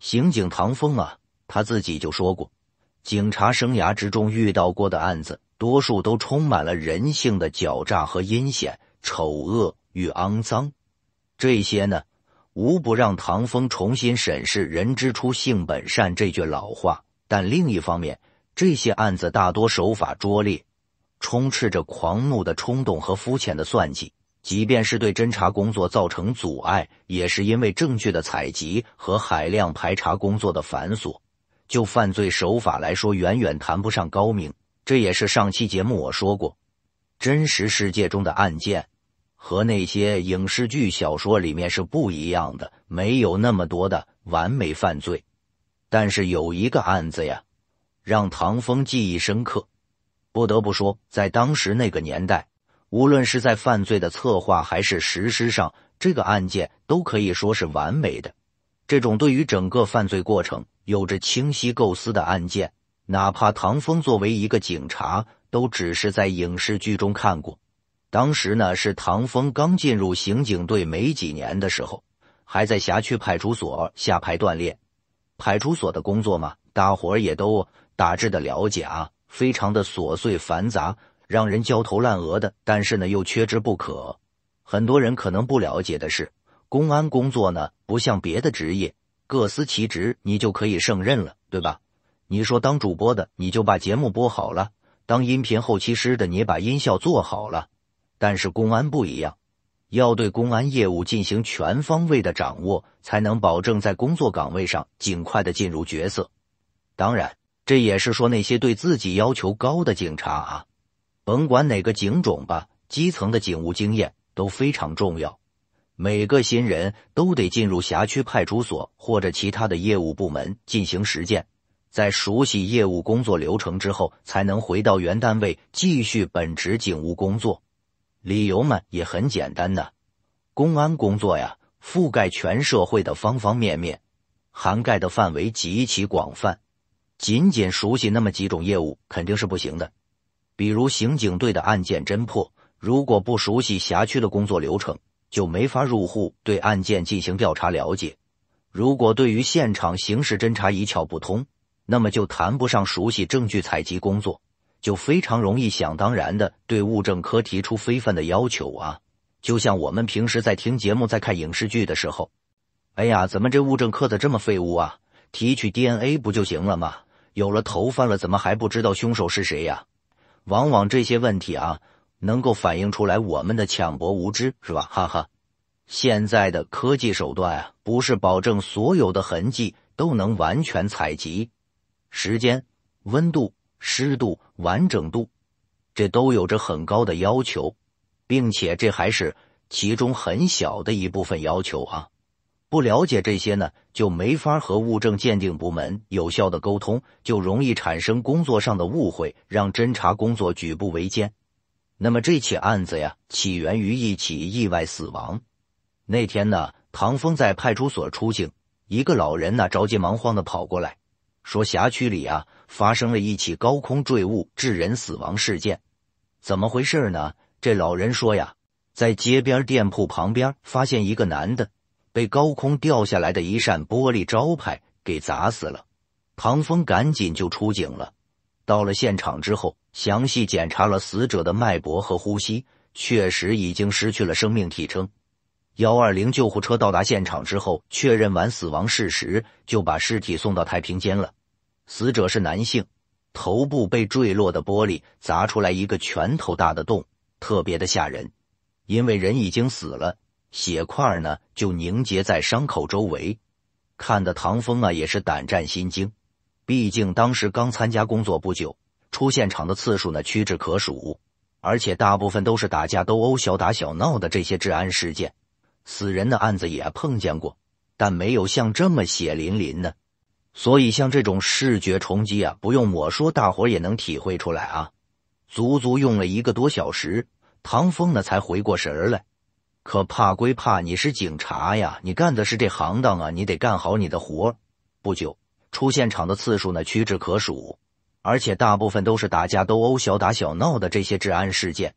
刑警唐峰啊，他自己就说过，警察生涯之中遇到过的案子，多数都充满了人性的狡诈和阴险、丑恶与肮脏。这些呢，无不让唐峰重新审视“人之初，性本善”这句老话。但另一方面，这些案子大多手法拙劣，充斥着狂怒的冲动和肤浅的算计。即便是对侦查工作造成阻碍，也是因为证据的采集和海量排查工作的繁琐。就犯罪手法来说，远远谈不上高明。这也是上期节目我说过，真实世界中的案件和那些影视剧、小说里面是不一样的，没有那么多的完美犯罪。但是有一个案子呀，让唐峰记忆深刻。不得不说，在当时那个年代。无论是在犯罪的策划还是实施上，这个案件都可以说是完美的。这种对于整个犯罪过程有着清晰构思的案件，哪怕唐峰作为一个警察，都只是在影视剧中看过。当时呢，是唐峰刚进入刑警队没几年的时候，还在辖区派出所下派锻炼。派出所的工作嘛，大伙儿也都大致的了解啊，非常的琐碎繁杂。让人焦头烂额的，但是呢又缺之不可。很多人可能不了解的是，公安工作呢不像别的职业，各司其职，你就可以胜任了，对吧？你说当主播的，你就把节目播好了；当音频后期师的，你把音效做好了。但是公安不一样，要对公安业务进行全方位的掌握，才能保证在工作岗位上尽快的进入角色。当然，这也是说那些对自己要求高的警察啊。甭管哪个警种吧，基层的警务经验都非常重要。每个新人都得进入辖区派出所或者其他的业务部门进行实践，在熟悉业务工作流程之后，才能回到原单位继续本职警务工作。理由嘛也很简单的，公安工作呀，覆盖全社会的方方面面，涵盖的范围极其广泛，仅仅熟悉那么几种业务肯定是不行的。比如刑警队的案件侦破，如果不熟悉辖区的工作流程，就没法入户对案件进行调查了解；如果对于现场刑事侦查一窍不通，那么就谈不上熟悉证据采集工作，就非常容易想当然的对物证科提出非分的要求啊！就像我们平时在听节目、在看影视剧的时候，哎呀，怎么这物证科的这么废物啊？提取 DNA 不就行了吗？有了头发了，怎么还不知道凶手是谁呀？往往这些问题啊，能够反映出来我们的浅薄无知，是吧？哈哈，现在的科技手段啊，不是保证所有的痕迹都能完全采集，时间、温度、湿度、完整度，这都有着很高的要求，并且这还是其中很小的一部分要求啊。不了解这些呢，就没法和物证鉴定部门有效的沟通，就容易产生工作上的误会，让侦查工作举步维艰。那么这起案子呀，起源于一起意外死亡。那天呢，唐峰在派出所出警，一个老人呢着急忙慌的跑过来，说辖区里啊发生了一起高空坠物致人死亡事件。怎么回事呢？这老人说呀，在街边店铺旁边发现一个男的。被高空掉下来的一扇玻璃招牌给砸死了，唐峰赶紧就出警了。到了现场之后，详细检查了死者的脉搏和呼吸，确实已经失去了生命体征。幺二零救护车到达现场之后，确认完死亡事实，就把尸体送到太平间了。死者是男性，头部被坠落的玻璃砸出来一个拳头大的洞，特别的吓人。因为人已经死了。血块呢，就凝结在伤口周围，看得唐风啊也是胆战心惊。毕竟当时刚参加工作不久，出现场的次数呢屈指可数，而且大部分都是打架斗殴、小打小闹的这些治安事件。死人的案子也碰见过，但没有像这么血淋淋的。所以像这种视觉冲击啊，不用我说，大伙也能体会出来啊。足足用了一个多小时，唐风呢才回过神来。可怕归怕，你是警察呀，你干的是这行当啊，你得干好你的活。不久，出现场的次数呢屈指可数，而且大部分都是打架斗殴、小打小闹的这些治安事件。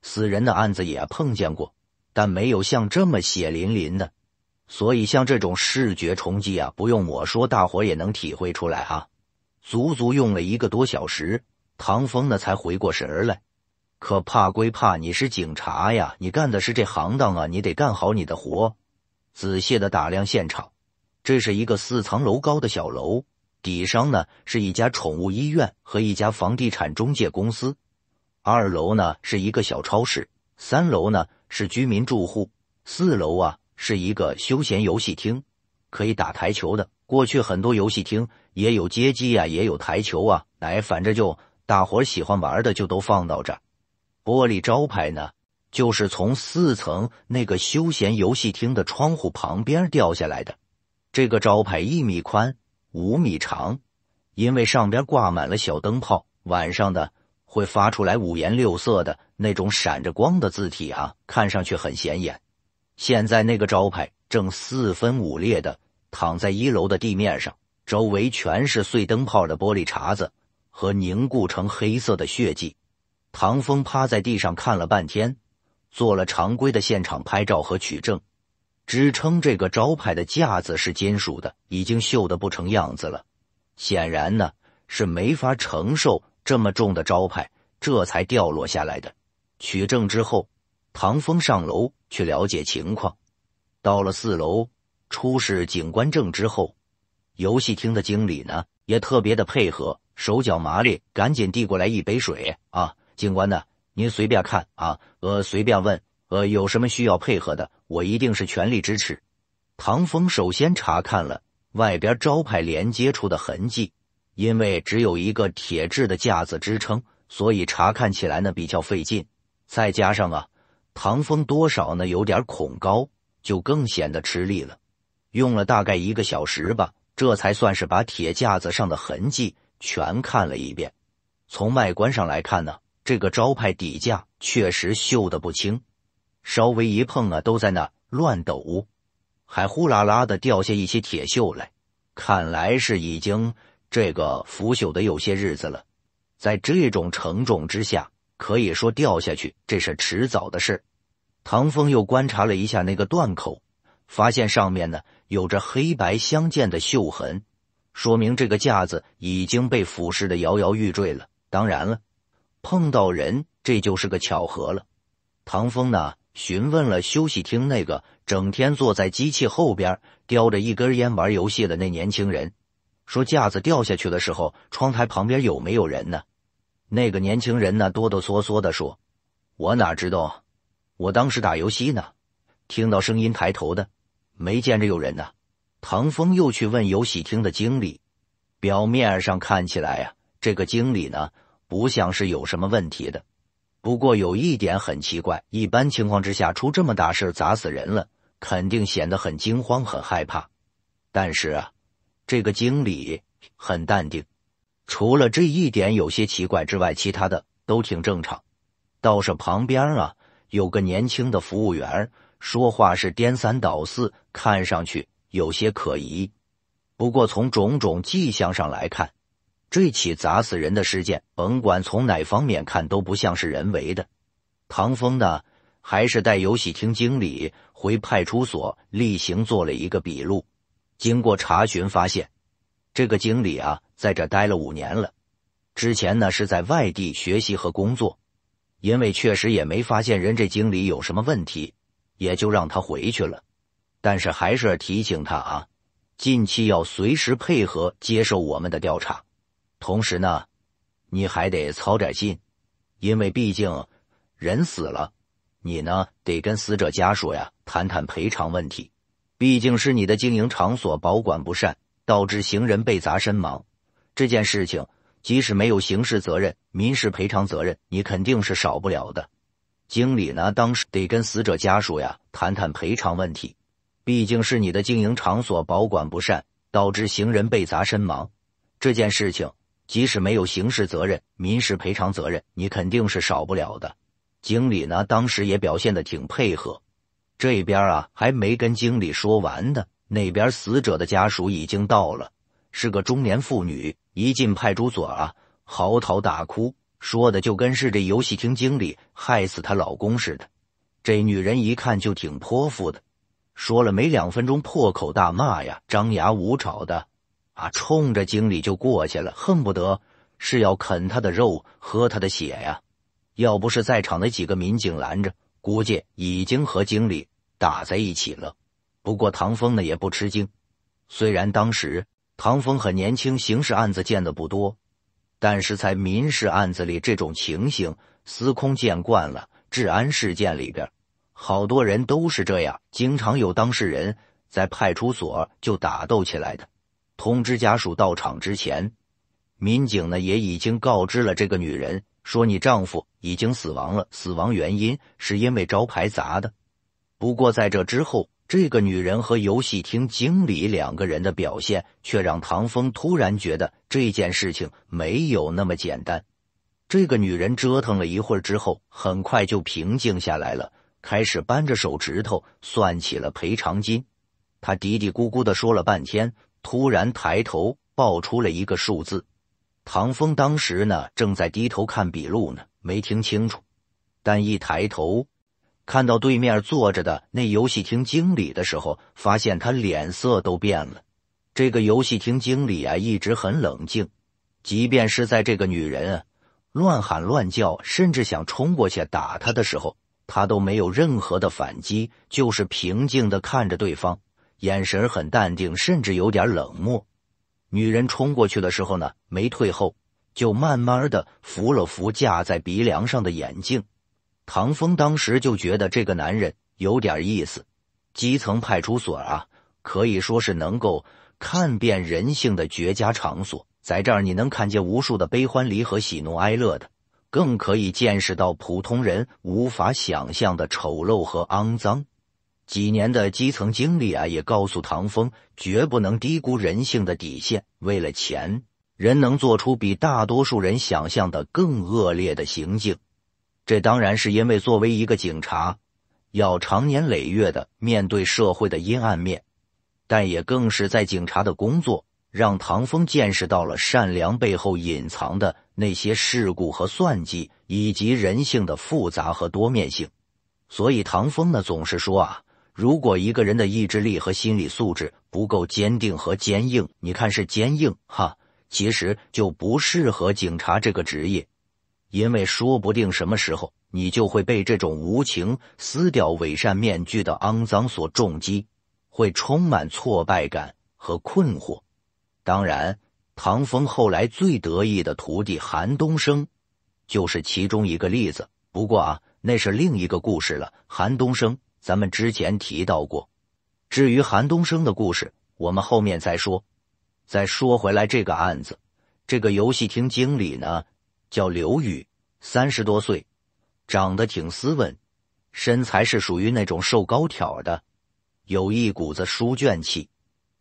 死人的案子也碰见过，但没有像这么血淋淋的。所以像这种视觉冲击啊，不用我说，大伙也能体会出来啊。足足用了一个多小时，唐风呢才回过神来。可怕归怕，你是警察呀，你干的是这行当啊，你得干好你的活。仔细的打量现场，这是一个四层楼高的小楼，底上呢是一家宠物医院和一家房地产中介公司，二楼呢是一个小超市，三楼呢是居民住户，四楼啊是一个休闲游戏厅，可以打台球的。过去很多游戏厅也有街机啊，也有台球啊，哎，反正就大伙喜欢玩的就都放到这。玻璃招牌呢，就是从四层那个休闲游戏厅的窗户旁边掉下来的。这个招牌一米宽，五米长，因为上边挂满了小灯泡，晚上的会发出来五颜六色的那种闪着光的字体啊，看上去很显眼。现在那个招牌正四分五裂的躺在一楼的地面上，周围全是碎灯泡的玻璃碴子和凝固成黑色的血迹。唐风趴在地上看了半天，做了常规的现场拍照和取证。支撑这个招牌的架子是金属的，已经锈得不成样子了。显然呢是没法承受这么重的招牌，这才掉落下来的。取证之后，唐风上楼去了解情况。到了四楼，出示警官证之后，游戏厅的经理呢也特别的配合，手脚麻利，赶紧递过来一杯水啊。警官呢？您随便看啊，呃，随便问，呃，有什么需要配合的，我一定是全力支持。唐风首先查看了外边招牌连接处的痕迹，因为只有一个铁质的架子支撑，所以查看起来呢比较费劲。再加上啊，唐风多少呢有点恐高，就更显得吃力了。用了大概一个小时吧，这才算是把铁架子上的痕迹全看了一遍。从外观上来看呢。这个招牌底架确实锈得不轻，稍微一碰啊，都在那乱抖，还呼啦啦的掉下一些铁锈来。看来是已经这个腐朽的有些日子了。在这种承重之下，可以说掉下去这是迟早的事。唐风又观察了一下那个断口，发现上面呢有着黑白相间的锈痕，说明这个架子已经被腐蚀的摇摇欲坠了。当然了。碰到人，这就是个巧合了。唐风呢，询问了休息厅那个整天坐在机器后边叼着一根烟玩游戏的那年轻人，说架子掉下去的时候，窗台旁边有没有人呢？那个年轻人呢，哆哆嗦嗦的说：“我哪知道？我当时打游戏呢，听到声音抬头的，没见着有人呢。”唐风又去问游戏厅的经理，表面上看起来呀，这个经理呢。不像是有什么问题的，不过有一点很奇怪：一般情况之下，出这么大事砸死人了，肯定显得很惊慌、很害怕。但是啊，这个经理很淡定，除了这一点有些奇怪之外，其他的都挺正常。倒是旁边啊有个年轻的服务员，说话是颠三倒四，看上去有些可疑。不过从种种迹象上来看。这起砸死人的事件，甭管从哪方面看，都不像是人为的。唐风呢，还是带游戏厅经理回派出所例行做了一个笔录。经过查询，发现这个经理啊，在这待了五年了。之前呢，是在外地学习和工作，因为确实也没发现人这经理有什么问题，也就让他回去了。但是还是提醒他啊，近期要随时配合接受我们的调查。同时呢，你还得操点心，因为毕竟人死了，你呢得跟死者家属呀谈谈赔偿问题。毕竟是你的经营场所保管不善，导致行人被砸身亡这件事情，即使没有刑事责任、民事赔偿责任，你肯定是少不了的。经理呢，当时得跟死者家属呀谈谈赔偿问题。毕竟是你的经营场所保管不善，导致行人被砸身亡这件事情。即使没有刑事责任、民事赔偿责任，你肯定是少不了的。经理呢，当时也表现的挺配合。这边啊，还没跟经理说完呢，那边死者的家属已经到了，是个中年妇女。一进派出所啊，嚎啕大哭，说的就跟是这游戏厅经理害死她老公似的。这女人一看就挺泼妇的，说了没两分钟，破口大骂呀，张牙舞爪的，啊，冲着经理就过去了，恨不得是要啃他的肉，喝他的血呀！要不是在场的几个民警拦着，估计已经和经理打在一起了。不过唐风呢也不吃惊，虽然当时唐风很年轻，刑事案子见的不多，但是在民事案子里这种情形司空见惯了。治安事件里边。好多人都是这样，经常有当事人在派出所就打斗起来的。通知家属到场之前，民警呢也已经告知了这个女人，说你丈夫已经死亡了，死亡原因是因为招牌砸的。不过在这之后，这个女人和游戏厅经理两个人的表现，却让唐风突然觉得这件事情没有那么简单。这个女人折腾了一会儿之后，很快就平静下来了。开始扳着手指头算起了赔偿金，她嘀嘀咕咕的说了半天，突然抬头报出了一个数字。唐风当时呢正在低头看笔录呢，没听清楚，但一抬头看到对面坐着的那游戏厅经理的时候，发现他脸色都变了。这个游戏厅经理啊一直很冷静，即便是在这个女人啊乱喊乱叫，甚至想冲过去打他的时候。他都没有任何的反击，就是平静的看着对方，眼神很淡定，甚至有点冷漠。女人冲过去的时候呢，没退后，就慢慢的扶了扶架在鼻梁上的眼镜。唐风当时就觉得这个男人有点意思。基层派出所啊，可以说是能够看遍人性的绝佳场所，在这儿你能看见无数的悲欢离合、喜怒哀乐的。更可以见识到普通人无法想象的丑陋和肮脏。几年的基层经历啊，也告诉唐风，绝不能低估人性的底线。为了钱，人能做出比大多数人想象的更恶劣的行径。这当然是因为作为一个警察，要长年累月的面对社会的阴暗面，但也更是在警察的工作。让唐风见识到了善良背后隐藏的那些事故和算计，以及人性的复杂和多面性。所以唐风呢总是说啊，如果一个人的意志力和心理素质不够坚定和坚硬，你看是坚硬哈，其实就不适合警察这个职业，因为说不定什么时候你就会被这种无情撕掉伪善面具的肮脏所重击，会充满挫败感和困惑。当然，唐风后来最得意的徒弟韩东升，就是其中一个例子。不过啊，那是另一个故事了。韩东升，咱们之前提到过。至于韩东升的故事，我们后面再说。再说回来，这个案子，这个游戏厅经理呢，叫刘宇，三十多岁，长得挺斯文，身材是属于那种瘦高挑的，有一股子书卷气。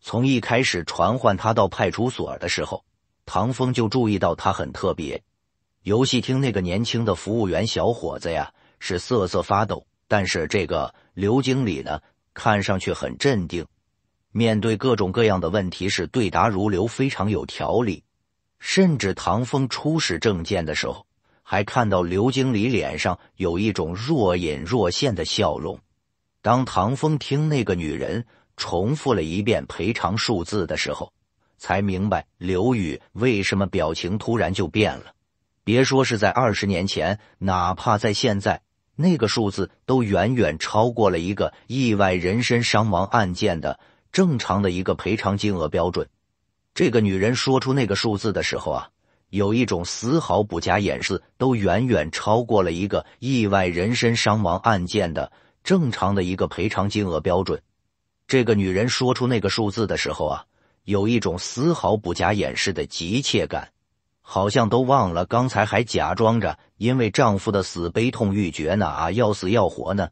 从一开始传唤他到派出所的时候，唐风就注意到他很特别。游戏厅那个年轻的服务员小伙子呀，是瑟瑟发抖；但是这个刘经理呢，看上去很镇定，面对各种各样的问题是对答如流，非常有条理。甚至唐风出示证件的时候，还看到刘经理脸上有一种若隐若现的笑容。当唐风听那个女人。重复了一遍赔偿数字的时候，才明白刘宇为什么表情突然就变了。别说是在二十年前，哪怕在现在，那个数字都远远超过了一个意外人身伤亡案件的正常的一个赔偿金额标准。这个女人说出那个数字的时候啊，有一种丝毫不加掩饰，都远远超过了一个意外人身伤亡案件的正常的一个赔偿金额标准。这个女人说出那个数字的时候啊，有一种丝毫不加掩饰的急切感，好像都忘了刚才还假装着因为丈夫的死悲痛欲绝呢啊，要死要活呢。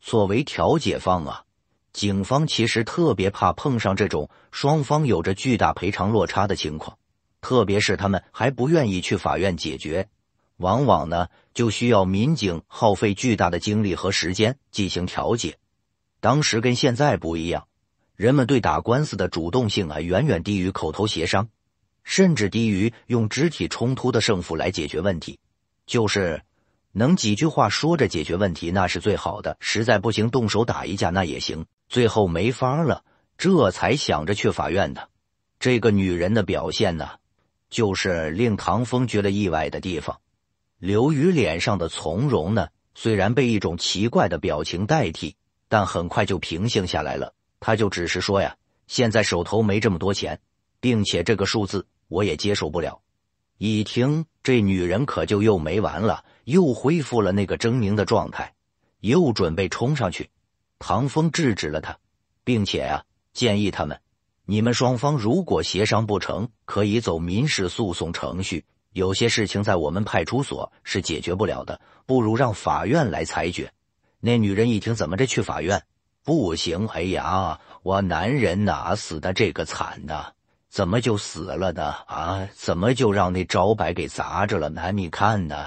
作为调解方啊，警方其实特别怕碰上这种双方有着巨大赔偿落差的情况，特别是他们还不愿意去法院解决，往往呢就需要民警耗费巨大的精力和时间进行调解。当时跟现在不一样，人们对打官司的主动性啊，远远低于口头协商，甚至低于用肢体冲突的胜负来解决问题。就是能几句话说着解决问题，那是最好的；实在不行，动手打一架那也行。最后没法了，这才想着去法院的。这个女人的表现呢，就是令唐风觉得意外的地方。刘宇脸上的从容呢，虽然被一种奇怪的表情代替，但很快就平静下来了。他就只是说呀：“现在手头没这么多钱，并且这个数字我也接受不了。”一听，这女人可就又没完了，又恢复了那个狰狞的状态，又准备冲上去。唐风制止了他，并且啊，建议他们：“你们双方如果协商不成，可以走民事诉讼程序。有些事情在我们派出所是解决不了的，不如让法院来裁决。”那女人一听，怎么着去法院？不行！哎呀，我男人哪死的这个惨呢？怎么就死了呢？啊，怎么就让那招牌给砸着了呢？你看呢，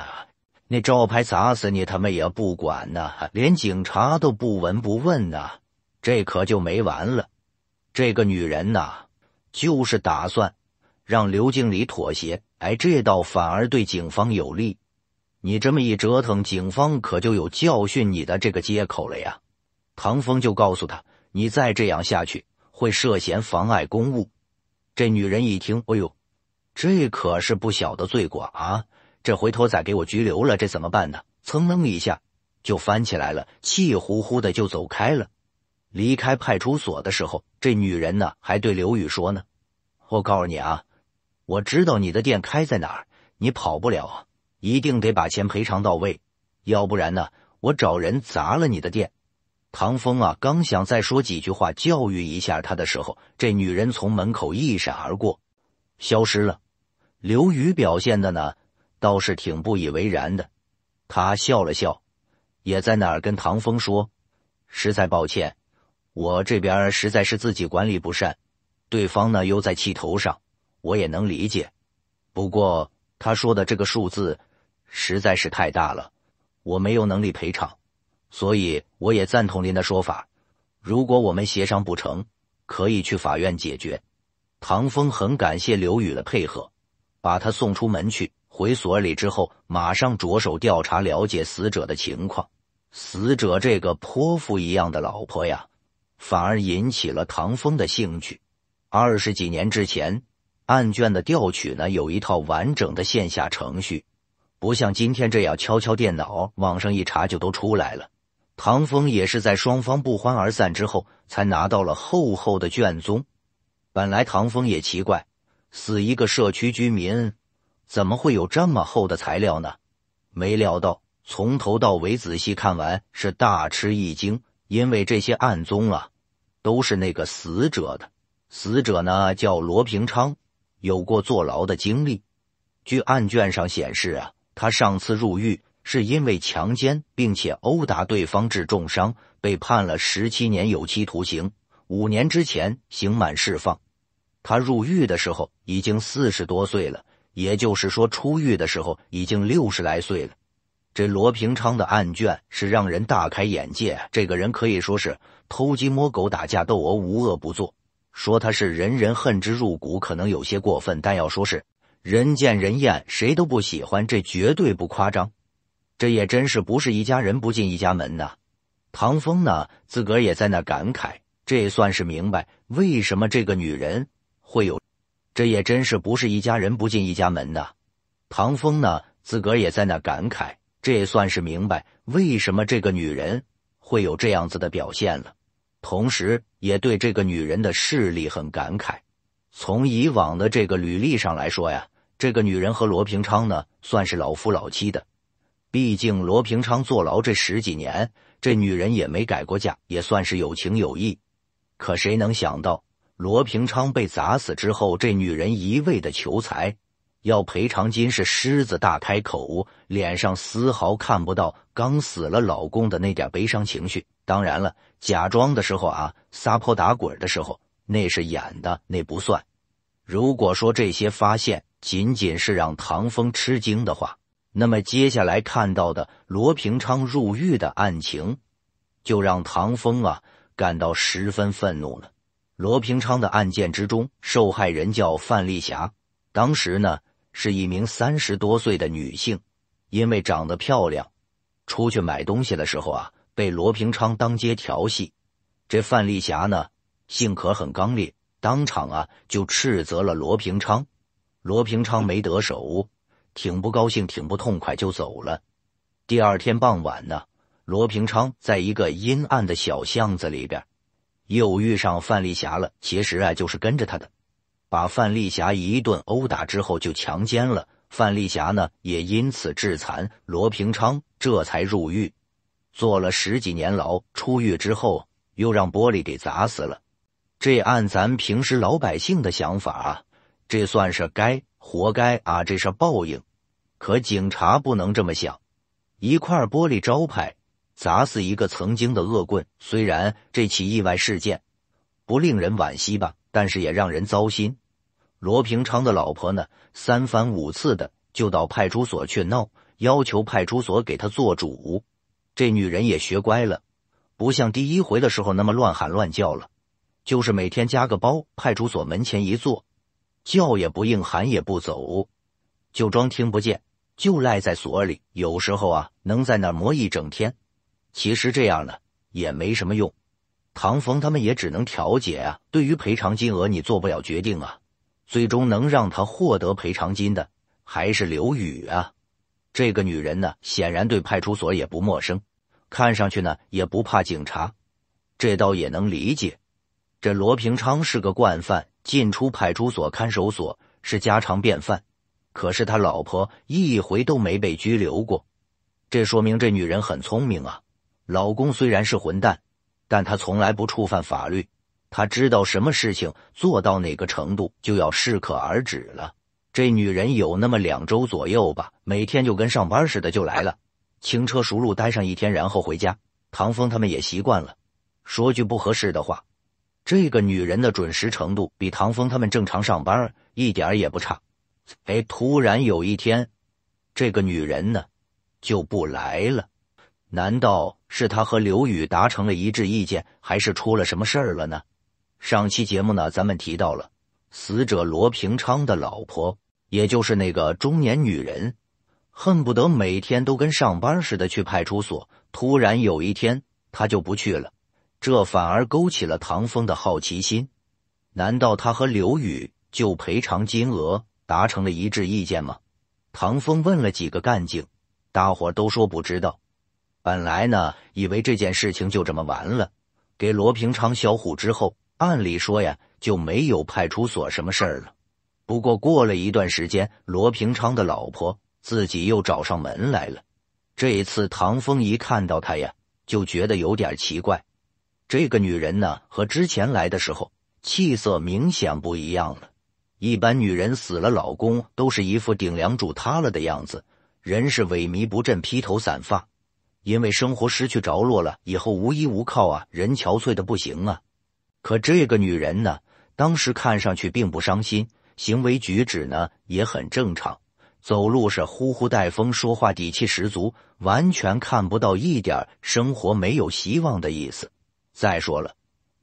那招牌砸死你，他们也不管呢，连警察都不闻不问呢，这可就没完了。这个女人呐，就是打算让刘经理妥协，哎，这倒反而对警方有利。你这么一折腾，警方可就有教训你的这个借口了呀。唐风就告诉他：“你再这样下去，会涉嫌妨碍公务。”这女人一听，哎呦，这可是不小的罪过啊！这回头再给我拘留了，这怎么办呢？噌楞一下就翻起来了，气呼呼的就走开了。离开派出所的时候，这女人呢还对刘宇说呢：“我告诉你啊，我知道你的店开在哪儿，你跑不了啊，一定得把钱赔偿到位，要不然呢，我找人砸了你的店。”唐风啊，刚想再说几句话教育一下他的时候，这女人从门口一闪而过，消失了。刘宇表现的呢，倒是挺不以为然的。他笑了笑，也在那儿跟唐风说：“实在抱歉，我这边实在是自己管理不善，对方呢又在气头上，我也能理解。不过他说的这个数字实在是太大了，我没有能力赔偿。”所以我也赞同您的说法，如果我们协商不成，可以去法院解决。唐风很感谢刘宇的配合，把他送出门去。回所里之后，马上着手调查了解死者的情况。死者这个泼妇一样的老婆呀，反而引起了唐风的兴趣。二十几年之前，案卷的调取呢，有一套完整的线下程序，不像今天这样敲敲电脑，网上一查就都出来了。唐风也是在双方不欢而散之后，才拿到了厚厚的卷宗。本来唐风也奇怪，死一个社区居民，怎么会有这么厚的材料呢？没料到从头到尾仔细看完，是大吃一惊。因为这些案宗啊，都是那个死者的。死者呢叫罗平昌，有过坐牢的经历。据案卷上显示啊，他上次入狱。是因为强奸并且殴打对方致重伤，被判了十七年有期徒刑。五年之前刑满释放，他入狱的时候已经四十多岁了，也就是说出狱的时候已经六十来岁了。这罗平昌的案卷是让人大开眼界，这个人可以说是偷鸡摸狗、打架斗殴，无恶不作。说他是人人恨之入骨，可能有些过分，但要说是人见人厌，谁都不喜欢，这绝对不夸张。这也真是不是一家人不进一家门呐！唐风呢，自个儿也在那感慨，这也算是明白为什么这个女人会有。这也真是不是一家人不进一家门呐！唐风呢，自个儿也在那感慨，这也算是明白为什么这个女人会有这样子的表现了。同时，也对这个女人的势力很感慨。从以往的这个履历上来说呀，这个女人和罗平昌呢，算是老夫老妻的。毕竟罗平昌坐牢这十几年，这女人也没改过嫁，也算是有情有义。可谁能想到，罗平昌被砸死之后，这女人一味的求财，要赔偿金，是狮子大开口，脸上丝毫看不到刚死了老公的那点悲伤情绪。当然了，假装的时候啊，撒泼打滚的时候，那是演的，那不算。如果说这些发现仅仅是让唐风吃惊的话，那么接下来看到的罗平昌入狱的案情，就让唐风啊感到十分愤怒了。罗平昌的案件之中，受害人叫范丽霞，当时呢是一名三十多岁的女性，因为长得漂亮，出去买东西的时候啊，被罗平昌当街调戏，这范丽霞呢，性可很刚烈，当场啊就斥责了罗平昌。罗平昌没得手，挺不高兴，挺不痛快就走了。第二天傍晚呢，罗平昌在一个阴暗的小巷子里边，又遇上范丽霞了。其实啊，就是跟着他的，把范丽霞一顿殴打之后就强奸了。范丽霞呢，也因此致残，罗平昌这才入狱，坐了十几年牢。出狱之后，又让玻璃给砸死了。这按咱平时老百姓的想法啊，这算是该活该啊，这是报应。可警察不能这么想，一块玻璃招牌砸死一个曾经的恶棍，虽然这起意外事件不令人惋惜吧，但是也让人糟心。罗平昌的老婆呢，三番五次的就到派出所去闹，要求派出所给他做主。这女人也学乖了，不像第一回的时候那么乱喊乱叫了，就是每天加个包，派出所门前一坐，叫也不应，喊也不走，就装听不见，就赖在所里。有时候啊，能在那磨一整天。其实这样呢，也没什么用。唐峰他们也只能调解啊。对于赔偿金额，你做不了决定啊。最终能让他获得赔偿金的还是刘宇啊！这个女人呢，显然对派出所也不陌生，看上去呢也不怕警察，这倒也能理解。这罗平昌是个惯犯，进出派出所、看守所是家常便饭，可是他老婆一回都没被拘留过，这说明这女人很聪明啊！老公虽然是混蛋，但他从来不触犯法律。他知道什么事情做到哪个程度就要适可而止了。这女人有那么两周左右吧，每天就跟上班似的就来了，轻车熟路待上一天，然后回家。唐风他们也习惯了。说句不合适的话，这个女人的准时程度比唐风他们正常上班一点也不差。哎，突然有一天，这个女人呢就不来了。难道是他和刘宇达成了一致意见，还是出了什么事儿了呢？上期节目呢，咱们提到了死者罗平昌的老婆，也就是那个中年女人，恨不得每天都跟上班似的去派出所。突然有一天，她就不去了，这反而勾起了唐风的好奇心。难道他和刘宇就赔偿金额达成了一致意见吗？唐风问了几个干警，大伙都说不知道。本来呢，以为这件事情就这么完了，给罗平昌销户之后。按理说呀，就没有派出所什么事儿了。不过过了一段时间，罗平昌的老婆自己又找上门来了。这一次，唐风一看到她呀，就觉得有点奇怪。这个女人呢，和之前来的时候气色明显不一样了。一般女人死了，老公都是一副顶梁柱塌了的样子，人是萎靡不振，披头散发，因为生活失去着落了，以后无依无靠啊，人憔悴的不行啊。可这个女人呢，当时看上去并不伤心，行为举止呢也很正常，走路是呼呼带风，说话底气十足，完全看不到一点生活没有希望的意思。再说了，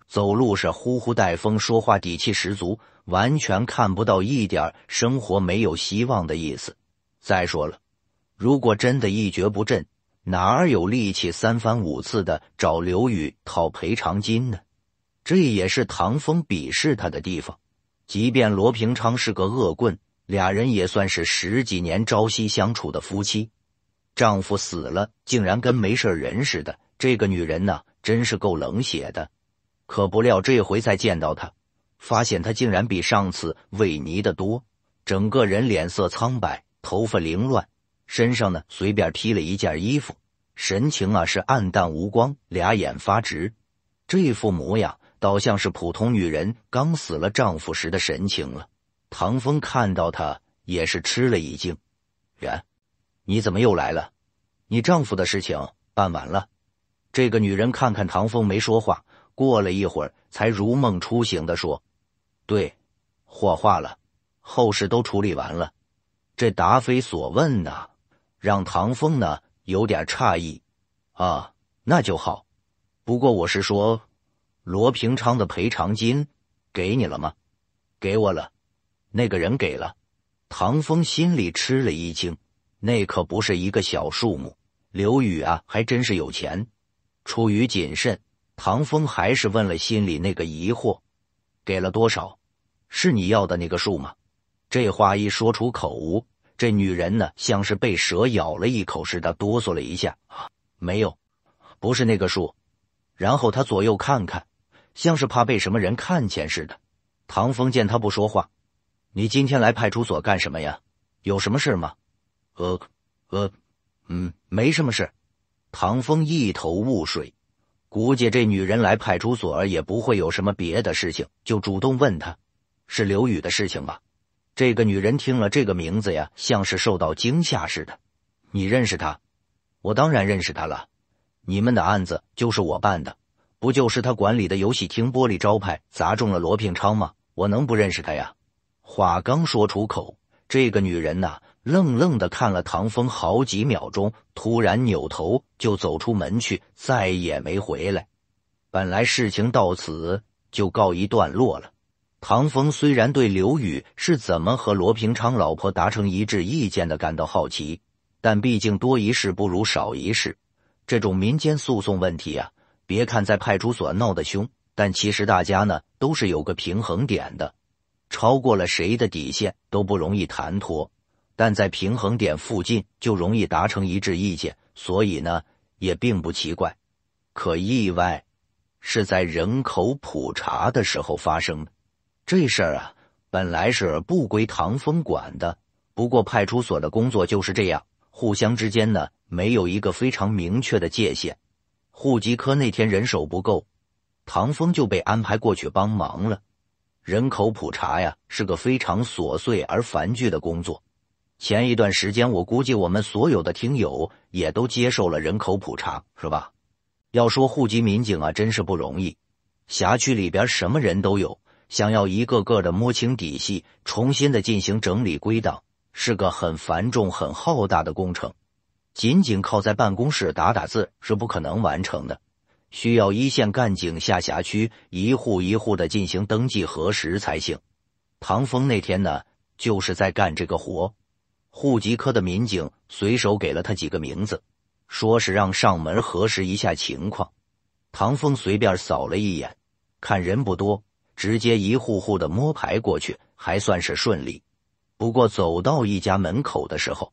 走路是呼呼带风，说话底气十足，完全看不到一点生活没有希望的意思。再说了，如果真的一蹶不振，哪有力气三番五次的找刘宇讨赔偿金呢？这也是唐风鄙视他的地方。即便罗平昌是个恶棍，俩人也算是十几年朝夕相处的夫妻。丈夫死了，竟然跟没事人似的。这个女人呢，真是够冷血的。可不料这回再见到他，发现他竟然比上次萎靡的多，整个人脸色苍白，头发凌乱，身上呢随便披了一件衣服，神情啊是暗淡无光，俩眼发直，这副模样。倒像是普通女人刚死了丈夫时的神情了。唐风看到她也是吃了一惊：“然，你怎么又来了？你丈夫的事情办完了？”这个女人看看唐风，没说话。过了一会儿，才如梦初醒的说：“对，火化了，后事都处理完了。”这答非所问呐，让唐风呢有点诧异。啊，那就好。不过我是说。罗平昌的赔偿金给你了吗？给我了，那个人给了。唐风心里吃了一惊，那可不是一个小数目。刘宇啊，还真是有钱。出于谨慎，唐风还是问了心里那个疑惑：“给了多少？是你要的那个数吗？”这话一说出口，这女人呢，像是被蛇咬了一口似的，哆嗦了一下。没有，不是那个数。然后他左右看看，像是怕被什么人看见似的。唐风见他不说话，你今天来派出所干什么呀？有什么事吗？呃，呃，嗯，没什么事。唐风一头雾水，估计这女人来派出所也不会有什么别的事情，就主动问他，是刘宇的事情吧？这个女人听了这个名字呀，像是受到惊吓似的。你认识他？我当然认识他了。你们的案子就是我办的，不就是他管理的游戏厅玻璃招牌砸中了罗平昌吗？我能不认识他呀？话刚说出口，这个女人呐，愣愣的看了唐风好几秒钟，突然扭头就走出门去，再也没回来。本来事情到此就告一段落了。唐风虽然对刘宇是怎么和罗平昌老婆达成一致意见的感到好奇，但毕竟多一事不如少一事。这种民间诉讼问题啊，别看在派出所闹得凶，但其实大家呢都是有个平衡点的，超过了谁的底线都不容易谈妥，但在平衡点附近就容易达成一致意见，所以呢也并不奇怪。可意外是在人口普查的时候发生的。这事儿啊，本来是不归唐风管的。不过派出所的工作就是这样，互相之间呢没有一个非常明确的界限。户籍科那天人手不够，唐风就被安排过去帮忙了。人口普查呀，是个非常琐碎而繁巨的工作。前一段时间，我估计我们所有的听友也都接受了人口普查，是吧？要说户籍民警啊，真是不容易。辖区里边什么人都有。想要一个个的摸清底细，重新的进行整理归档，是个很繁重、很浩大的工程。仅仅靠在办公室打打字是不可能完成的，需要一线干警下辖区，一户一户的进行登记核实才行。唐风那天呢，就是在干这个活。户籍科的民警随手给了他几个名字，说是让上门核实一下情况。唐风随便扫了一眼，看人不多。直接一户户的摸排过去，还算是顺利。不过走到一家门口的时候，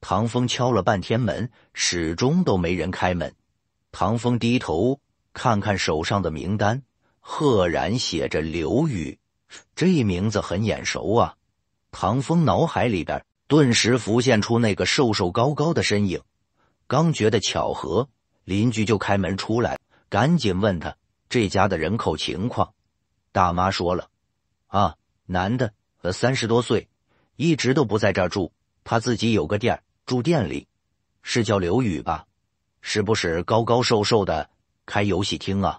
唐风敲了半天门，始终都没人开门。唐风低头看看手上的名单，赫然写着刘宇，这名字很眼熟啊！唐风脑海里边顿时浮现出那个瘦瘦高高的身影。刚觉得巧合，邻居就开门出来，赶紧问他这家的人口情况。大妈说了：“啊，男的，三十多岁，一直都不在这儿住，他自己有个店，住店里，是叫刘宇吧？是不是高高瘦瘦的，开游戏厅啊？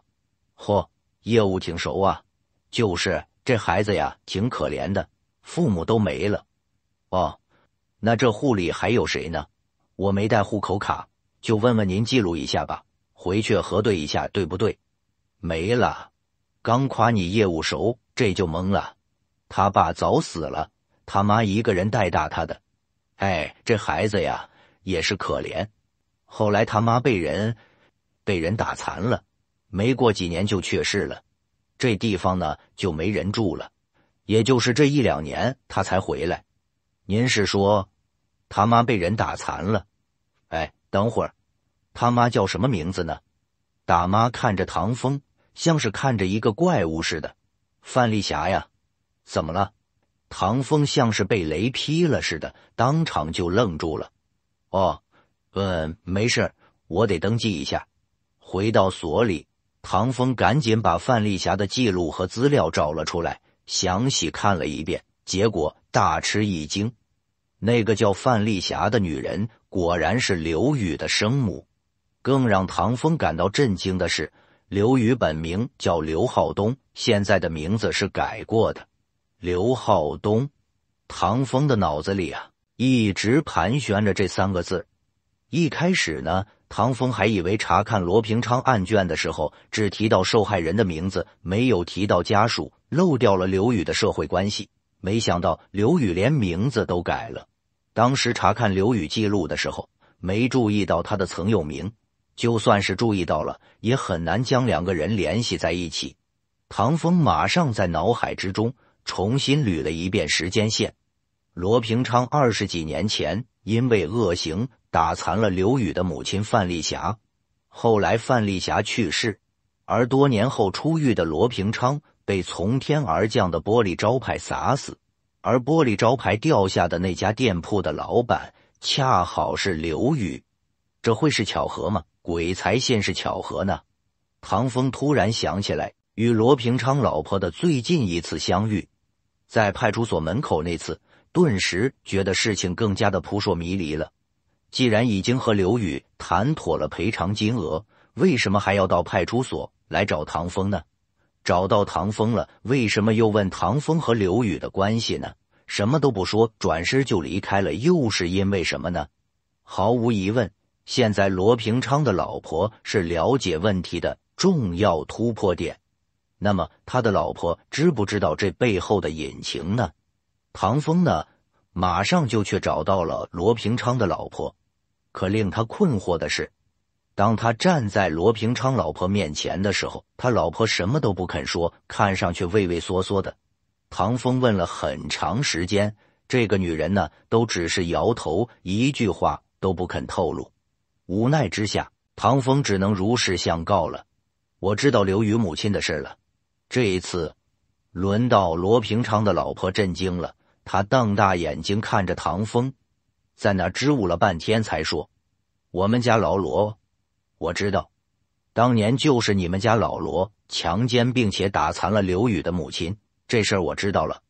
嚯，业务挺熟啊。就是这孩子呀，挺可怜的，父母都没了。哦，那这户里还有谁呢？我没带户口卡，就问问您记录一下吧，回去核对一下，对不对？没了。”刚夸你业务熟，这就懵了。他爸早死了，他妈一个人带大他的。哎，这孩子呀也是可怜。后来他妈被人被人打残了，没过几年就去世了。这地方呢就没人住了，也就是这一两年他才回来。您是说他妈被人打残了？哎，等会儿，他妈叫什么名字呢？大妈看着唐风。像是看着一个怪物似的，范丽霞呀，怎么了？唐风像是被雷劈了似的，当场就愣住了。哦，嗯，没事，我得登记一下。回到所里，唐风赶紧把范丽霞的记录和资料找了出来，详细看了一遍，结果大吃一惊。那个叫范丽霞的女人，果然是刘宇的生母。更让唐风感到震惊的是。刘宇本名叫刘浩东，现在的名字是改过的。刘浩东，唐风的脑子里啊一直盘旋着这三个字。一开始呢，唐风还以为查看罗平昌案卷的时候只提到受害人的名字，没有提到家属，漏掉了刘宇的社会关系。没想到刘宇连名字都改了。当时查看刘宇记录的时候，没注意到他的曾用名。就算是注意到了，也很难将两个人联系在一起。唐风马上在脑海之中重新捋了一遍时间线。罗平昌二十几年前因为恶行打残了刘宇的母亲范丽霞，后来范丽霞去世，而多年后出狱的罗平昌被从天而降的玻璃招牌砸死，而玻璃招牌掉下的那家店铺的老板恰好是刘宇，这会是巧合吗？鬼才信是巧合呢！唐风突然想起来，与罗平昌老婆的最近一次相遇，在派出所门口那次。顿时觉得事情更加的扑朔迷离了。既然已经和刘宇谈妥了赔偿金额，为什么还要到派出所来找唐风呢？找到唐风了，为什么又问唐风和刘宇的关系呢？什么都不说，转身就离开了，又是因为什么呢？毫无疑问，现在罗平昌的老婆是了解问题的重要突破点。那么，他的老婆知不知道这背后的隐情呢？唐风呢，马上就去找到了罗平昌的老婆。可令他困惑的是，当他站在罗平昌老婆面前的时候，他老婆什么都不肯说，看上去畏畏缩缩的。唐风问了很长时间，这个女人呢，都只是摇头，一句话都不肯透露。无奈之下，唐风只能如实相告了：“我知道刘宇母亲的事了。”这一次，轮到罗平昌的老婆震惊了。他瞪大眼睛看着唐风，在那支吾了半天，才说：“我们家老罗，我知道，当年就是你们家老罗强奸并且打残了刘宇的母亲，这事儿我知道了。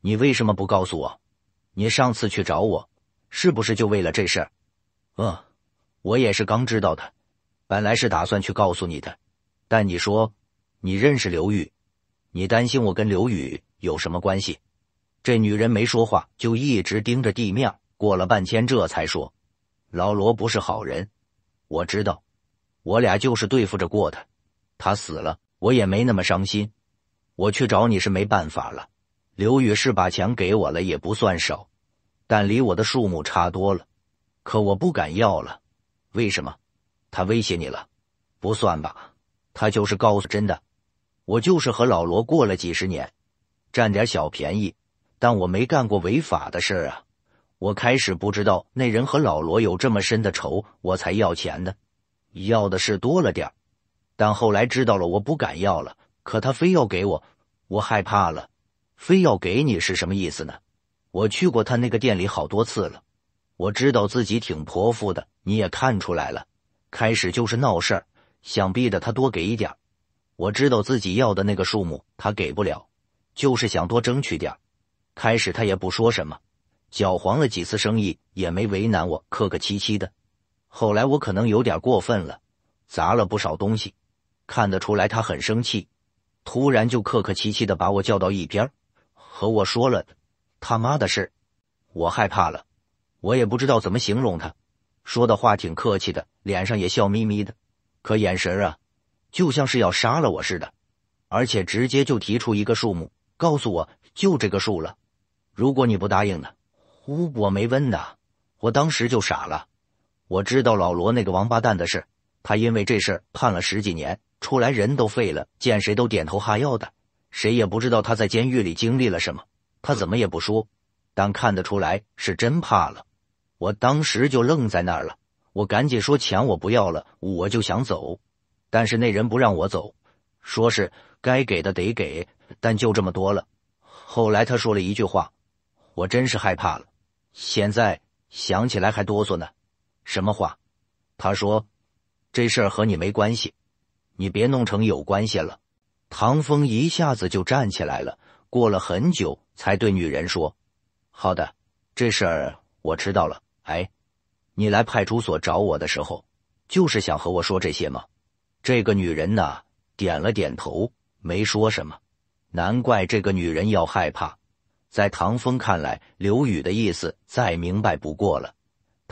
你为什么不告诉我？你上次去找我，是不是就为了这事儿？嗯，我也是刚知道的，本来是打算去告诉你的，但你说你认识刘宇，你担心我跟刘宇有什么关系？”这女人没说话，就一直盯着地面。过了半天，这才说：“老罗不是好人，我知道，我俩就是对付着过的。他死了，我也没那么伤心。我去找你是没办法了。刘宇是把钱给我了，也不算少，但离我的数目差多了。可我不敢要了，为什么？他威胁你了？不算吧，他就是告诉真的。我就是和老罗过了几十年，占点小便宜。”但我没干过违法的事啊！我开始不知道那人和老罗有这么深的仇，我才要钱的，要的是多了点但后来知道了，我不敢要了。可他非要给我，我害怕了。非要给你是什么意思呢？我去过他那个店里好多次了，我知道自己挺泼妇的，你也看出来了。开始就是闹事儿，想逼着他多给一点我知道自己要的那个数目他给不了，就是想多争取点开始他也不说什么，搅黄了几次生意也没为难我，客客气气的。后来我可能有点过分了，砸了不少东西，看得出来他很生气，突然就客客气气的把我叫到一边，和我说了他妈的事。我害怕了，我也不知道怎么形容他，说的话挺客气的，脸上也笑眯眯的，可眼神啊，就像是要杀了我似的，而且直接就提出一个数目，告诉我就这个数了。如果你不答应呢？我我没问的，我当时就傻了。我知道老罗那个王八蛋的事，他因为这事判了十几年，出来人都废了，见谁都点头哈腰的，谁也不知道他在监狱里经历了什么。他怎么也不说，但看得出来是真怕了。我当时就愣在那儿了，我赶紧说钱我不要了，我就想走，但是那人不让我走，说是该给的得给，但就这么多了。后来他说了一句话。我真是害怕了，现在想起来还哆嗦呢。什么话？他说：“这事儿和你没关系，你别弄成有关系了。”唐风一下子就站起来了，过了很久才对女人说：“好的，这事儿我知道了。哎，你来派出所找我的时候，就是想和我说这些吗？”这个女人呢，点了点头，没说什么。难怪这个女人要害怕。在唐风看来，刘宇的意思再明白不过了。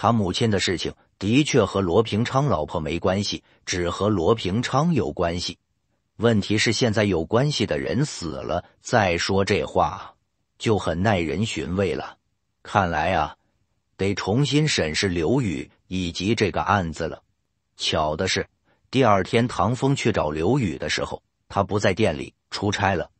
他母亲的事情的确和罗平昌老婆没关系，只和罗平昌有关系。问题是现在有关系的人死了，再说这话就很耐人寻味了。看来啊，得重新审视刘宇以及这个案子了。巧的是，第二天唐风去找刘宇的时候，他不在店里，出差了。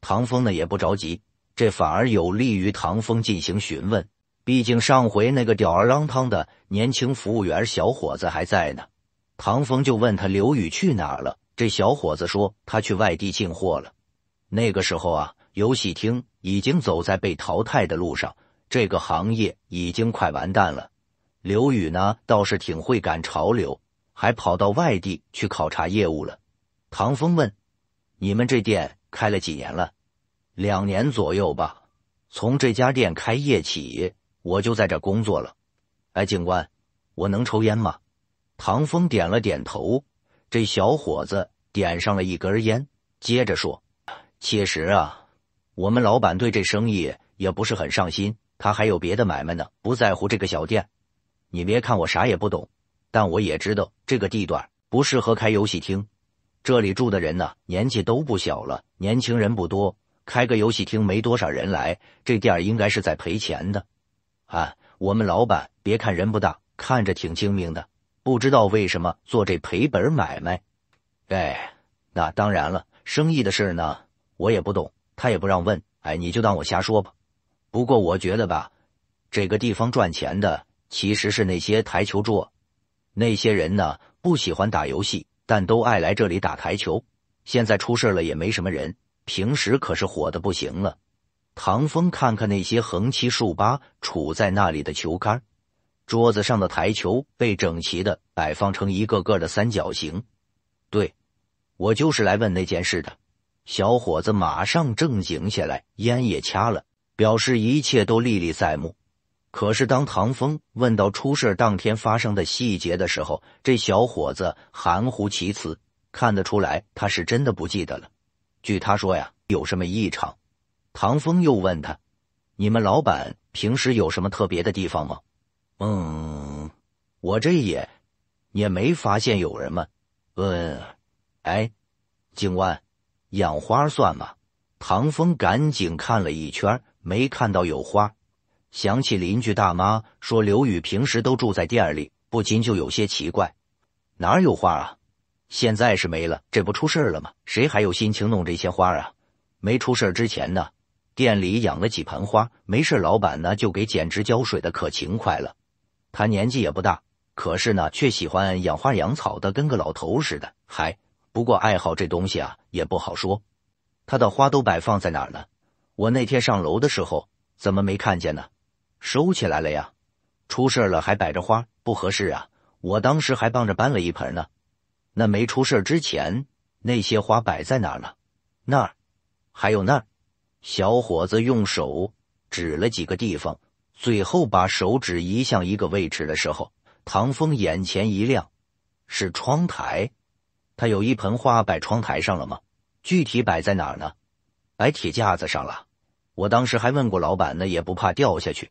唐风呢也不着急，这反而有利于唐风进行询问。毕竟上回那个吊儿郎当的年轻服务员小伙子还在呢。唐风就问他刘宇去哪儿了。这小伙子说他去外地进货了。那个时候啊，游戏厅已经走在被淘汰的路上，这个行业已经快完蛋了。刘宇呢倒是挺会赶潮流，还跑到外地去考察业务了。唐风问：“你们这店？”开了几年了，两年左右吧。从这家店开业起，我就在这工作了。哎，警官，我能抽烟吗？唐风点了点头。这小伙子点上了一根烟，接着说：“其实啊，我们老板对这生意也不是很上心，他还有别的买卖呢，不在乎这个小店。你别看我啥也不懂，但我也知道这个地段不适合开游戏厅。”这里住的人呢，年纪都不小了，年轻人不多，开个游戏厅没多少人来，这店应该是在赔钱的。啊，我们老板别看人不大，看着挺精明的，不知道为什么做这赔本买卖。哎，那当然了，生意的事呢，我也不懂，他也不让问。哎，你就当我瞎说吧。不过我觉得吧，这个地方赚钱的其实是那些台球桌，那些人呢不喜欢打游戏。但都爱来这里打台球，现在出事了也没什么人，平时可是火的不行了。唐风看看那些横七竖八杵在那里的球杆，桌子上的台球被整齐的摆放成一个个的三角形。对，我就是来问那件事的。小伙子马上正经下来，烟也掐了，表示一切都历历在目。可是，当唐风问到出事当天发生的细节的时候，这小伙子含糊其辞，看得出来他是真的不记得了。据他说呀，有什么异常？唐风又问他：“你们老板平时有什么特别的地方吗？”“嗯，我这也也没发现有人么。”“嗯，哎，警官，养花算吗？”唐风赶紧看了一圈，没看到有花。想起邻居大妈说刘宇平时都住在店里，不禁就有些奇怪。哪有花啊？现在是没了，这不出事了吗？谁还有心情弄这些花啊？没出事之前呢，店里养了几盆花，没事老板呢就给剪枝浇水的可勤快了。他年纪也不大，可是呢却喜欢养花养草的，跟个老头似的。还不过爱好这东西啊也不好说。他的花都摆放在哪儿呢？我那天上楼的时候怎么没看见呢？收起来了呀，出事了还摆着花，不合适啊！我当时还帮着搬了一盆呢。那没出事之前，那些花摆在哪儿呢？那儿，还有那儿。小伙子用手指了几个地方，最后把手指移向一个位置的时候，唐风眼前一亮，是窗台。他有一盆花摆窗台上了吗？具体摆在哪儿呢？摆铁架子上了。我当时还问过老板呢，也不怕掉下去。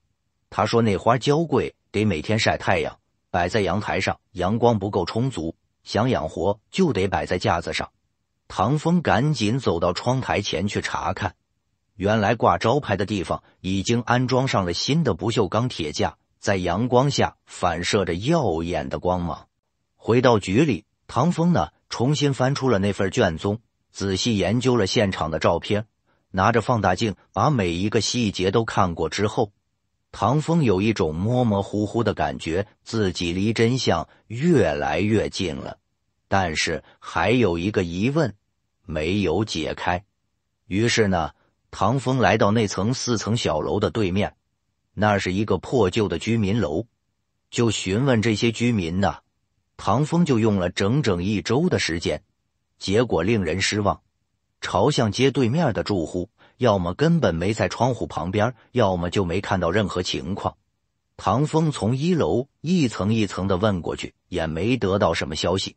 他说：“那花娇贵，得每天晒太阳，摆在阳台上，阳光不够充足。想养活，就得摆在架子上。”唐风赶紧走到窗台前去查看，原来挂招牌的地方已经安装上了新的不锈钢铁架，在阳光下反射着耀眼的光芒。回到局里，唐风呢重新翻出了那份卷宗，仔细研究了现场的照片，拿着放大镜把每一个细节都看过之后。唐风有一种模模糊糊的感觉，自己离真相越来越近了，但是还有一个疑问没有解开。于是呢，唐风来到那层四层小楼的对面，那是一个破旧的居民楼，就询问这些居民呢。唐风就用了整整一周的时间，结果令人失望。朝向街对面的住户。要么根本没在窗户旁边，要么就没看到任何情况。唐风从一楼一层一层的问过去，也没得到什么消息。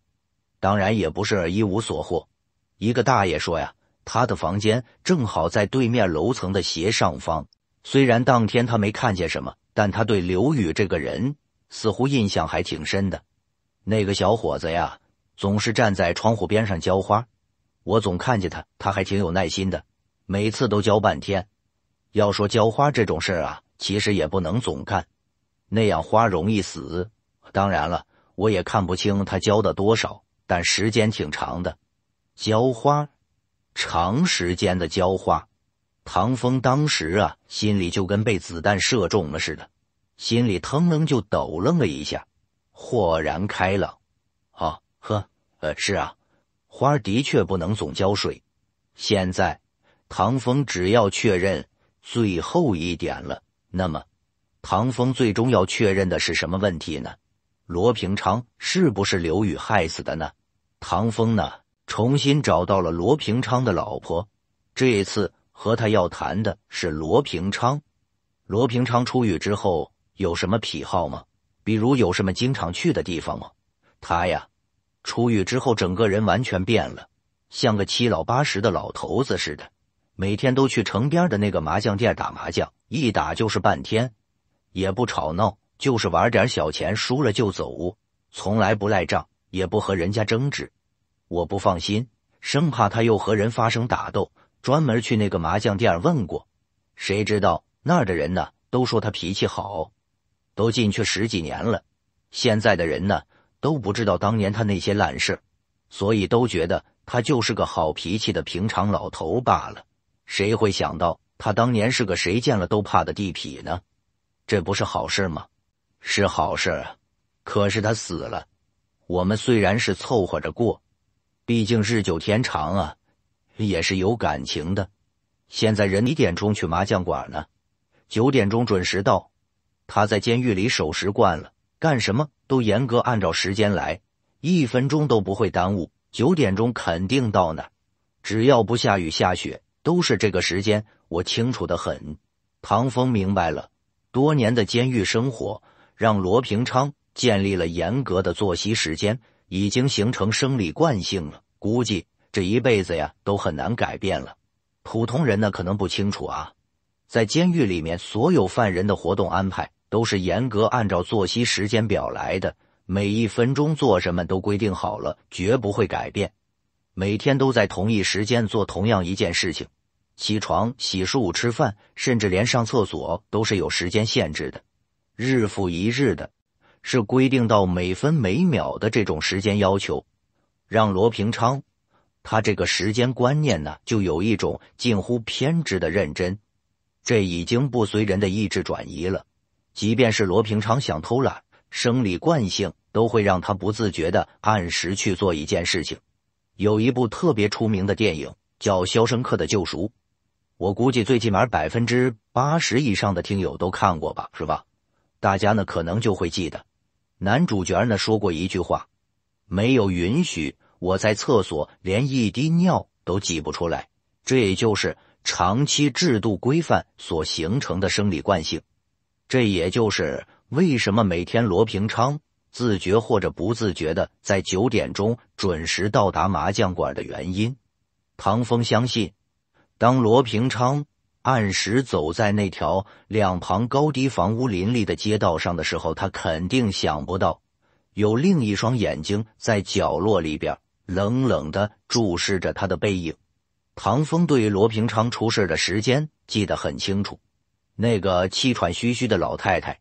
当然也不是一无所获。一个大爷说呀，他的房间正好在对面楼层的斜上方。虽然当天他没看见什么，但他对刘宇这个人似乎印象还挺深的。那个小伙子呀，总是站在窗户边上浇花，我总看见他，他还挺有耐心的。每次都浇半天，要说浇花这种事啊，其实也不能总干，那样花容易死。当然了，我也看不清他浇的多少，但时间挺长的。浇花，长时间的浇花。唐风当时啊，心里就跟被子弹射中了似的，心里腾楞就抖楞了一下，豁然开朗。啊呵，呃，是啊，花的确不能总浇水。现在，唐风只要确认最后一点了，那么，唐风最终要确认的是什么问题呢？罗平昌是不是刘宇害死的呢？唐风呢，重新找到了罗平昌的老婆，这一次。和他要谈的是罗平昌。罗平昌出狱之后有什么癖好吗？比如有什么经常去的地方吗？他呀，出狱之后整个人完全变了，像个七老八十的老头子似的。每天都去城边的那个麻将店打麻将，一打就是半天，也不吵闹，就是玩点小钱，输了就走，从来不赖账，也不和人家争执。我不放心，生怕他又和人发生打斗。专门去那个麻将店问过，谁知道那儿的人呢？都说他脾气好，都进去十几年了。现在的人呢，都不知道当年他那些烂事，所以都觉得他就是个好脾气的平常老头罢了。谁会想到他当年是个谁见了都怕的地痞呢？这不是好事吗？是好事啊！可是他死了，我们虽然是凑合着过，毕竟日久天长啊。也是有感情的。现在人几点钟去麻将馆呢？九点钟准时到。他在监狱里守时惯了，干什么都严格按照时间来，一分钟都不会耽误。九点钟肯定到那，只要不下雨下雪，都是这个时间。我清楚的很。唐风明白了，多年的监狱生活让罗平昌建立了严格的作息时间，已经形成生理惯性了。估计。这一辈子呀，都很难改变了。普通人呢，可能不清楚啊。在监狱里面，所有犯人的活动安排都是严格按照作息时间表来的，每一分钟做什么都规定好了，绝不会改变。每天都在同一时间做同样一件事情，起床、洗漱、吃饭，甚至连上厕所都是有时间限制的，日复一日的，是规定到每分每秒的这种时间要求，让罗平昌。他这个时间观念呢，就有一种近乎偏执的认真，这已经不随人的意志转移了。即便是罗平昌想偷懒，生理惯性都会让他不自觉的按时去做一件事情。有一部特别出名的电影叫《肖申克的救赎》，我估计最起码百分之八十以上的听友都看过吧，是吧？大家呢可能就会记得，男主角呢说过一句话：“没有允许。”我在厕所连一滴尿都挤不出来，这也就是长期制度规范所形成的生理惯性。这也就是为什么每天罗平昌自觉或者不自觉的在九点钟准时到达麻将馆的原因。唐风相信，当罗平昌按时走在那条两旁高低房屋林立的街道上的时候，他肯定想不到有另一双眼睛在角落里边。冷冷的注视着他的背影，唐风对于罗平昌出事的时间记得很清楚。那个气喘吁吁的老太太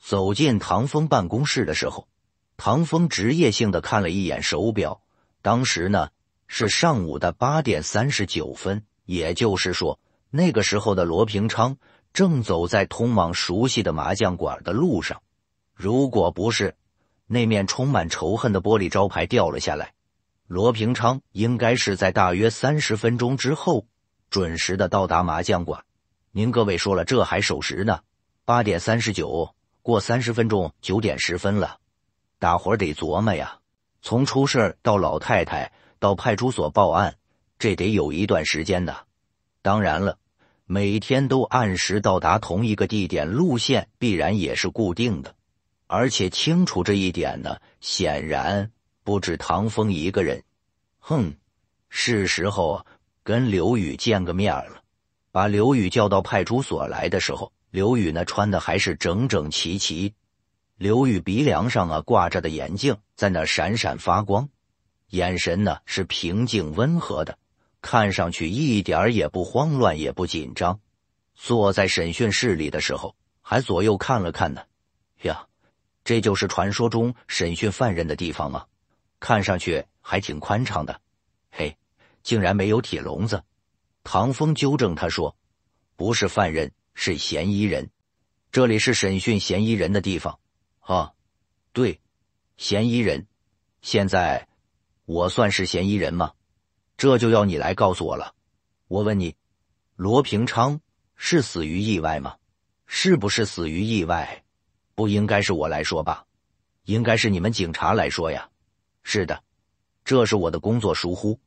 走进唐风办公室的时候，唐风职业性的看了一眼手表，当时呢是上午的八点三十九分，也就是说，那个时候的罗平昌正走在通往熟悉的麻将馆的路上。如果不是那面充满仇恨的玻璃招牌掉了下来。罗平昌应该是在大约三十分钟之后准时的到达麻将馆。您各位说了，这还守时呢？八点三十九，过三十分钟，九点十分了。大伙得琢磨呀，从出事到老太太到派出所报案，这得有一段时间的。当然了，每天都按时到达同一个地点，路线必然也是固定的。而且清楚这一点呢，显然。不止唐风一个人，哼，是时候跟刘宇见个面了。把刘宇叫到派出所来的时候，刘宇呢穿的还是整整齐齐。刘宇鼻梁上啊挂着的眼镜在那闪闪发光，眼神呢是平静温和的，看上去一点也不慌乱也不紧张。坐在审讯室里的时候，还左右看了看呢。呀，这就是传说中审讯犯人的地方吗？看上去还挺宽敞的。嘿，竟然没有铁笼子！唐风纠正他说：“不是犯人，是嫌疑人。这里是审讯嫌疑人的地方。”啊，对，嫌疑人。现在我算是嫌疑人吗？这就要你来告诉我了。我问你，罗平昌是死于意外吗？是不是死于意外？不应该是我来说吧？应该是你们警察来说呀。是的，这是我的工作疏忽。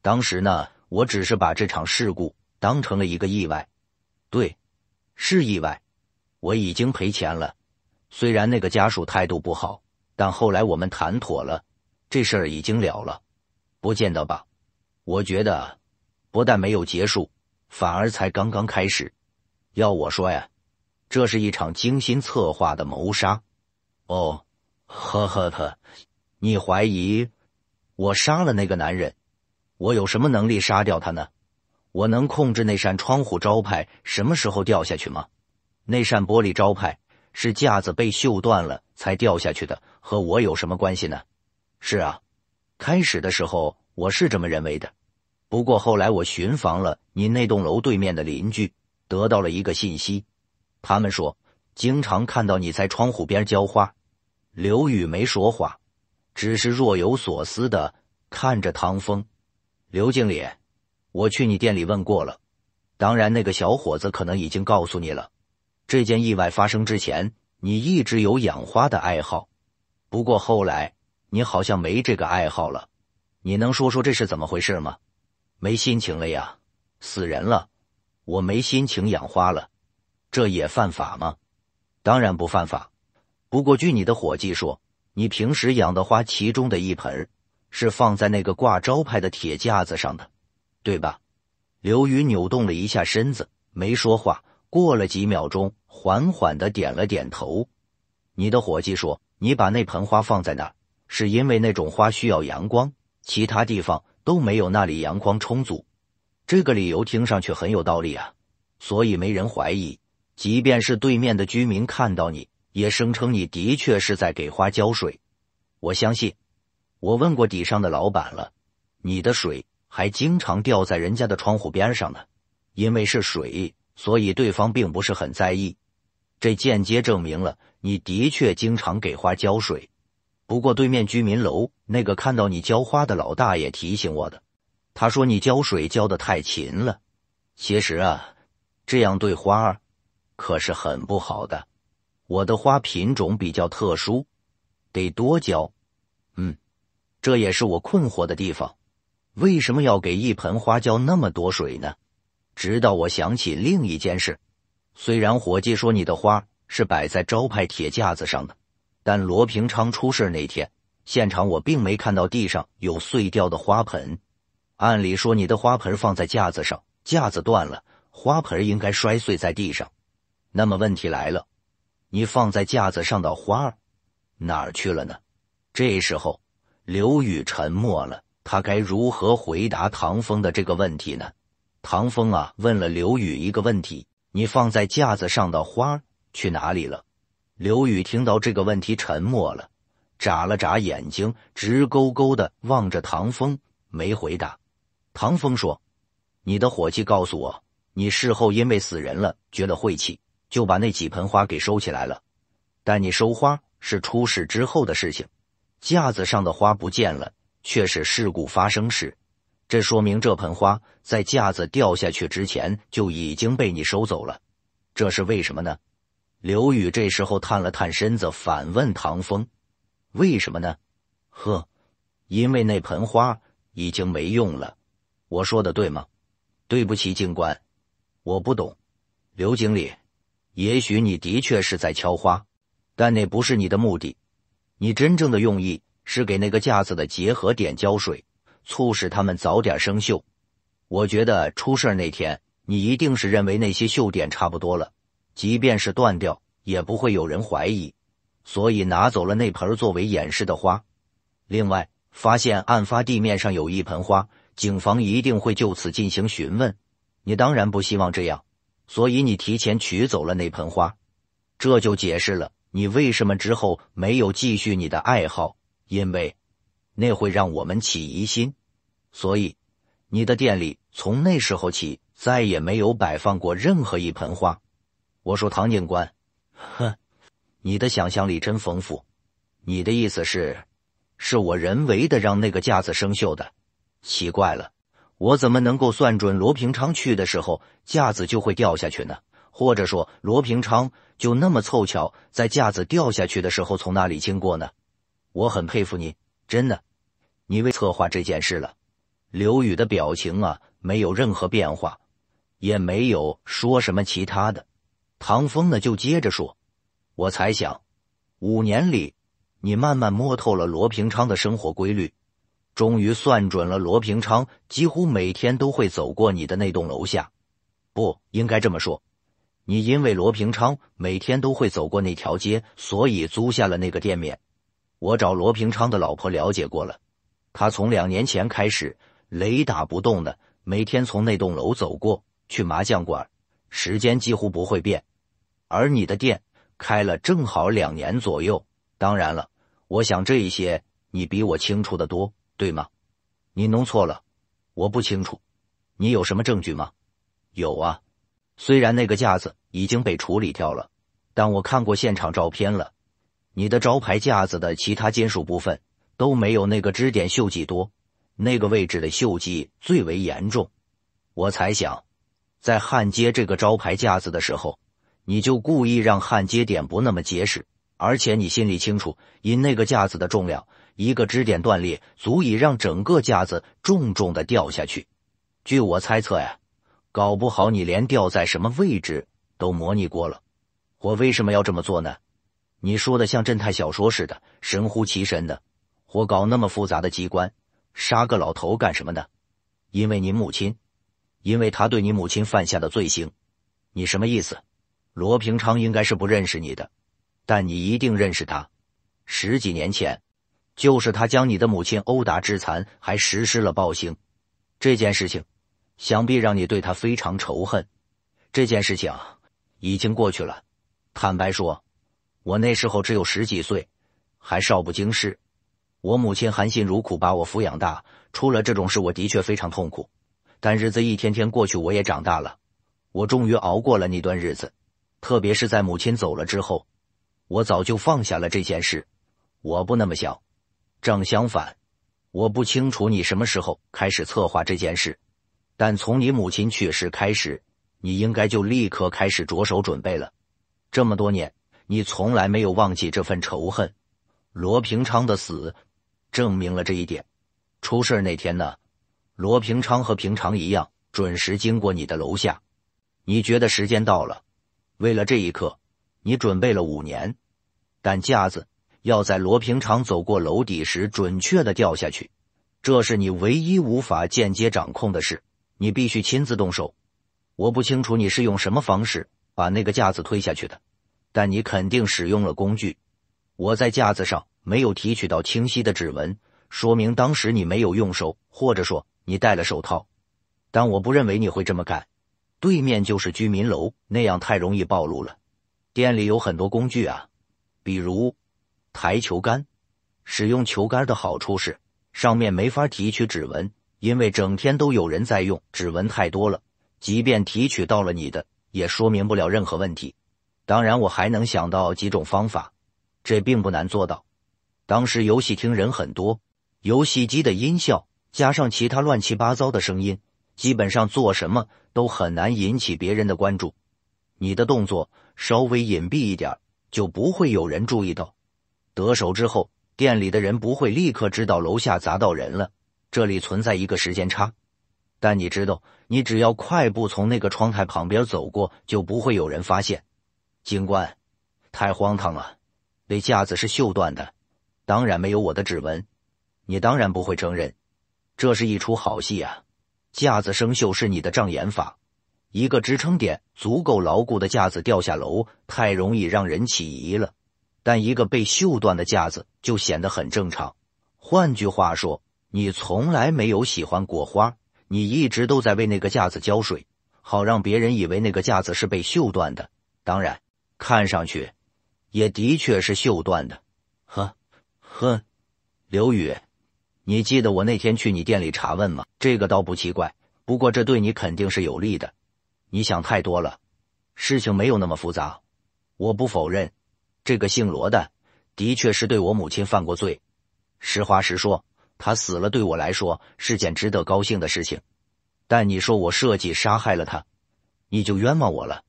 当时呢，我只是把这场事故当成了一个意外。对，是意外。我已经赔钱了。虽然那个家属态度不好，但后来我们谈妥了，这事儿已经了了。不见得吧？我觉得，不但没有结束，反而才刚刚开始。要我说呀。这是一场精心策划的谋杀，哦，呵呵呵，你怀疑我杀了那个男人？我有什么能力杀掉他呢？我能控制那扇窗户招牌什么时候掉下去吗？那扇玻璃招牌是架子被锈断了才掉下去的，和我有什么关系呢？是啊，开始的时候我是这么认为的，不过后来我寻访了你那栋楼对面的邻居，得到了一个信息。他们说，经常看到你在窗户边浇花。刘宇没说话，只是若有所思的看着唐风。刘经理，我去你店里问过了，当然那个小伙子可能已经告诉你了。这件意外发生之前，你一直有养花的爱好，不过后来你好像没这个爱好了。你能说说这是怎么回事吗？没心情了呀，死人了，我没心情养花了。这也犯法吗？当然不犯法。不过据你的伙计说，你平时养的花其中的一盆是放在那个挂招牌的铁架子上的，对吧？刘宇扭动了一下身子，没说话。过了几秒钟，缓缓的点了点头。你的伙计说，你把那盆花放在那儿，是因为那种花需要阳光，其他地方都没有那里阳光充足。这个理由听上去很有道理啊，所以没人怀疑。即便是对面的居民看到你，也声称你的确是在给花浇水。我相信，我问过底上的老板了，你的水还经常掉在人家的窗户边上呢。因为是水，所以对方并不是很在意。这间接证明了你的确经常给花浇水。不过对面居民楼那个看到你浇花的老大爷提醒我的，他说你浇水浇的太勤了。其实啊，这样对花儿。可是很不好的，我的花品种比较特殊，得多浇。嗯，这也是我困惑的地方，为什么要给一盆花浇那么多水呢？直到我想起另一件事，虽然伙计说你的花是摆在招牌铁架子上的，但罗平昌出事那天，现场我并没看到地上有碎掉的花盆。按理说，你的花盆放在架子上，架子断了，花盆应该摔碎在地上。那么问题来了，你放在架子上的花儿哪儿去了呢？这时候，刘宇沉默了。他该如何回答唐风的这个问题呢？唐风啊，问了刘宇一个问题：你放在架子上的花儿去哪里了？刘宇听到这个问题，沉默了，眨了眨眼睛，直勾勾的望着唐风，没回答。唐风说：“你的伙计告诉我，你事后因为死人了，觉得晦气。”就把那几盆花给收起来了，但你收花是出事之后的事情，架子上的花不见了，却是事故发生时，这说明这盆花在架子掉下去之前就已经被你收走了，这是为什么呢？刘宇这时候探了探身子，反问唐风：“为什么呢？”呵，因为那盆花已经没用了。我说的对吗？对不起，警官，我不懂。刘经理。也许你的确是在敲花，但那不是你的目的。你真正的用意是给那个架子的结合点浇水，促使它们早点生锈。我觉得出事那天，你一定是认为那些锈点差不多了，即便是断掉，也不会有人怀疑，所以拿走了那盆作为掩饰的花。另外，发现案发地面上有一盆花，警方一定会就此进行询问。你当然不希望这样。所以你提前取走了那盆花，这就解释了你为什么之后没有继续你的爱好？因为那会让我们起疑心，所以你的店里从那时候起再也没有摆放过任何一盆花。我说唐警官，哼，你的想象力真丰富。你的意思是，是我人为的让那个架子生锈的？奇怪了，我怎么能够算准罗平昌去的时候架子就会掉下去呢？或者说，罗平昌就那么凑巧在架子掉下去的时候从那里经过呢？我很佩服你，真的，你为策划这件事了。刘宇的表情啊，没有任何变化，也没有说什么其他的。唐风呢，就接着说：“我猜想，五年里，你慢慢摸透了罗平昌的生活规律，终于算准了罗平昌几乎每天都会走过你的那栋楼下。不应该这么说。”你因为罗平昌每天都会走过那条街，所以租下了那个店面。我找罗平昌的老婆了解过了，他从两年前开始雷打不动的每天从那栋楼走过去麻将馆，时间几乎不会变。而你的店开了正好两年左右。当然了，我想这一些你比我清楚的多，对吗？你弄错了，我不清楚。你有什么证据吗？有啊。虽然那个架子已经被处理掉了，但我看过现场照片了。你的招牌架子的其他金属部分都没有那个支点锈迹多，那个位置的锈迹最为严重。我猜想，在焊接这个招牌架子的时候，你就故意让焊接点不那么结实，而且你心里清楚，因那个架子的重量，一个支点断裂足以让整个架子重重的掉下去。据我猜测呀。搞不好你连掉在什么位置都模拟过了，我为什么要这么做呢？你说的像侦探小说似的，神乎其神的。我搞那么复杂的机关，杀个老头干什么呢？因为你母亲，因为他对你母亲犯下的罪行。你什么意思？罗平昌应该是不认识你的，但你一定认识他。十几年前，就是他将你的母亲殴打致残，还实施了暴行。这件事情。想必让你对他非常仇恨。这件事情已经过去了。坦白说，我那时候只有十几岁，还少不经事。我母亲含辛茹苦把我抚养大，出了这种事，我的确非常痛苦。但日子一天天过去，我也长大了。我终于熬过了那段日子。特别是在母亲走了之后，我早就放下了这件事。我不那么想。正相反，我不清楚你什么时候开始策划这件事。但从你母亲去世开始，你应该就立刻开始着手准备了。这么多年，你从来没有忘记这份仇恨。罗平昌的死证明了这一点。出事那天呢，罗平昌和平常一样准时经过你的楼下。你觉得时间到了，为了这一刻，你准备了五年。但架子要在罗平昌走过楼底时准确的掉下去，这是你唯一无法间接掌控的事。你必须亲自动手，我不清楚你是用什么方式把那个架子推下去的，但你肯定使用了工具。我在架子上没有提取到清晰的指纹，说明当时你没有用手，或者说你戴了手套。但我不认为你会这么干。对面就是居民楼，那样太容易暴露了。店里有很多工具啊，比如台球杆。使用球杆的好处是上面没法提取指纹。因为整天都有人在用，指纹太多了，即便提取到了你的，也说明不了任何问题。当然，我还能想到几种方法，这并不难做到。当时游戏厅人很多，游戏机的音效加上其他乱七八糟的声音，基本上做什么都很难引起别人的关注。你的动作稍微隐蔽一点，就不会有人注意到。得手之后，店里的人不会立刻知道楼下砸到人了。这里存在一个时间差，但你知道，你只要快步从那个窗台旁边走过，就不会有人发现。警官，太荒唐了！那架子是锈断的，当然没有我的指纹。你当然不会承认，这是一出好戏啊！架子生锈是你的障眼法，一个支撑点足够牢固的架子掉下楼，太容易让人起疑了。但一个被锈断的架子就显得很正常。换句话说。你从来没有喜欢果花，你一直都在为那个架子浇水，好让别人以为那个架子是被锈断的。当然，看上去也的确是锈断的。呵，呵，刘宇，你记得我那天去你店里查问吗？这个倒不奇怪，不过这对你肯定是有利的。你想太多了，事情没有那么复杂。我不否认，这个姓罗的的确是对我母亲犯过罪。实话实说，他死了对我来说是件值得高兴的事情。但你说我设计杀害了他，你就冤枉我了。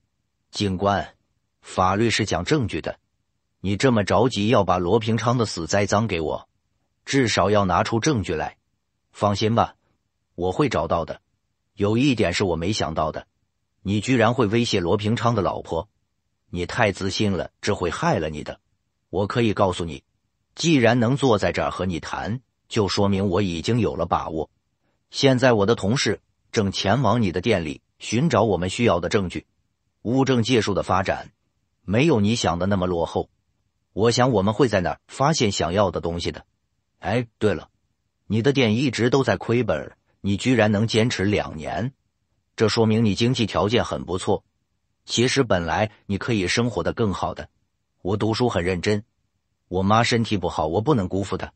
警官，法律是讲证据的。你这么着急要把罗平昌的死栽赃给我，至少要拿出证据来。放心吧，我会找到的。有一点是我没想到的，你居然会威胁罗平昌的老婆。你太自信了，这会害了你的。我可以告诉你，既然能坐在这儿和你谈，就说明我已经有了把握。现在我的同事。正前往你的店里寻找我们需要的证据。物证技术的发展没有你想的那么落后，我想我们会在那儿发现想要的东西的。哎，对了，你的店一直都在亏本，你居然能坚持两年，这说明你经济条件很不错。其实本来你可以生活的更好的。我读书很认真，我妈身体不好，我不能辜负她。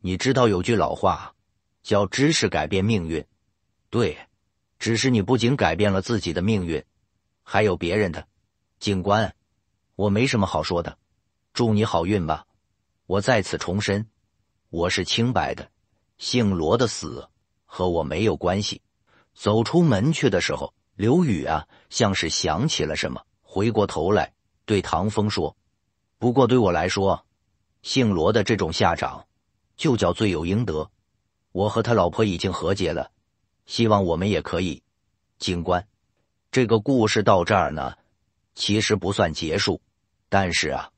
你知道有句老话，叫“知识改变命运”，对。只是你不仅改变了自己的命运，还有别人的。警官，我没什么好说的，祝你好运吧。我在此重申，我是清白的，姓罗的死和我没有关系。走出门去的时候，刘宇啊，像是想起了什么，回过头来对唐风说：“不过对我来说，姓罗的这种下场，就叫罪有应得。我和他老婆已经和解了。”希望我们也可以，警官，这个故事到这儿呢，其实不算结束，但是啊，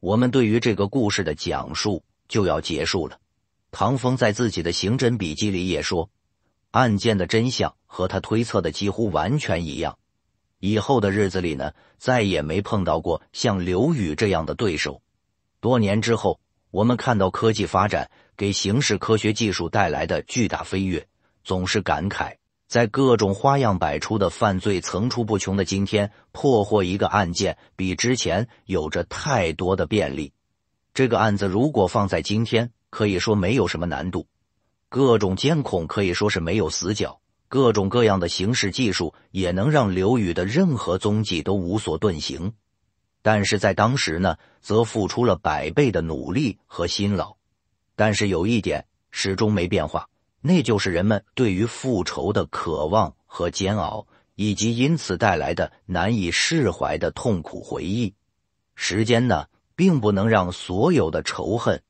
我们对于这个故事的讲述就要结束了。唐风在自己的刑侦笔记里也说，案件的真相和他推测的几乎完全一样。以后的日子里呢，再也没碰到过像刘宇这样的对手。多年之后，我们看到科技发展给刑事科学技术带来的巨大飞跃。总是感慨，在各种花样百出的犯罪层出不穷的今天，破获一个案件比之前有着太多的便利。这个案子如果放在今天，可以说没有什么难度。各种监控可以说是没有死角，各种各样的刑事技术也能让刘宇的任何踪迹都无所遁形。但是在当时呢，则付出了百倍的努力和辛劳。但是有一点始终没变化。那就是人们对于复仇的渴望和煎熬，以及因此带来的难以释怀的痛苦回忆。时间呢，并不能让所有的仇恨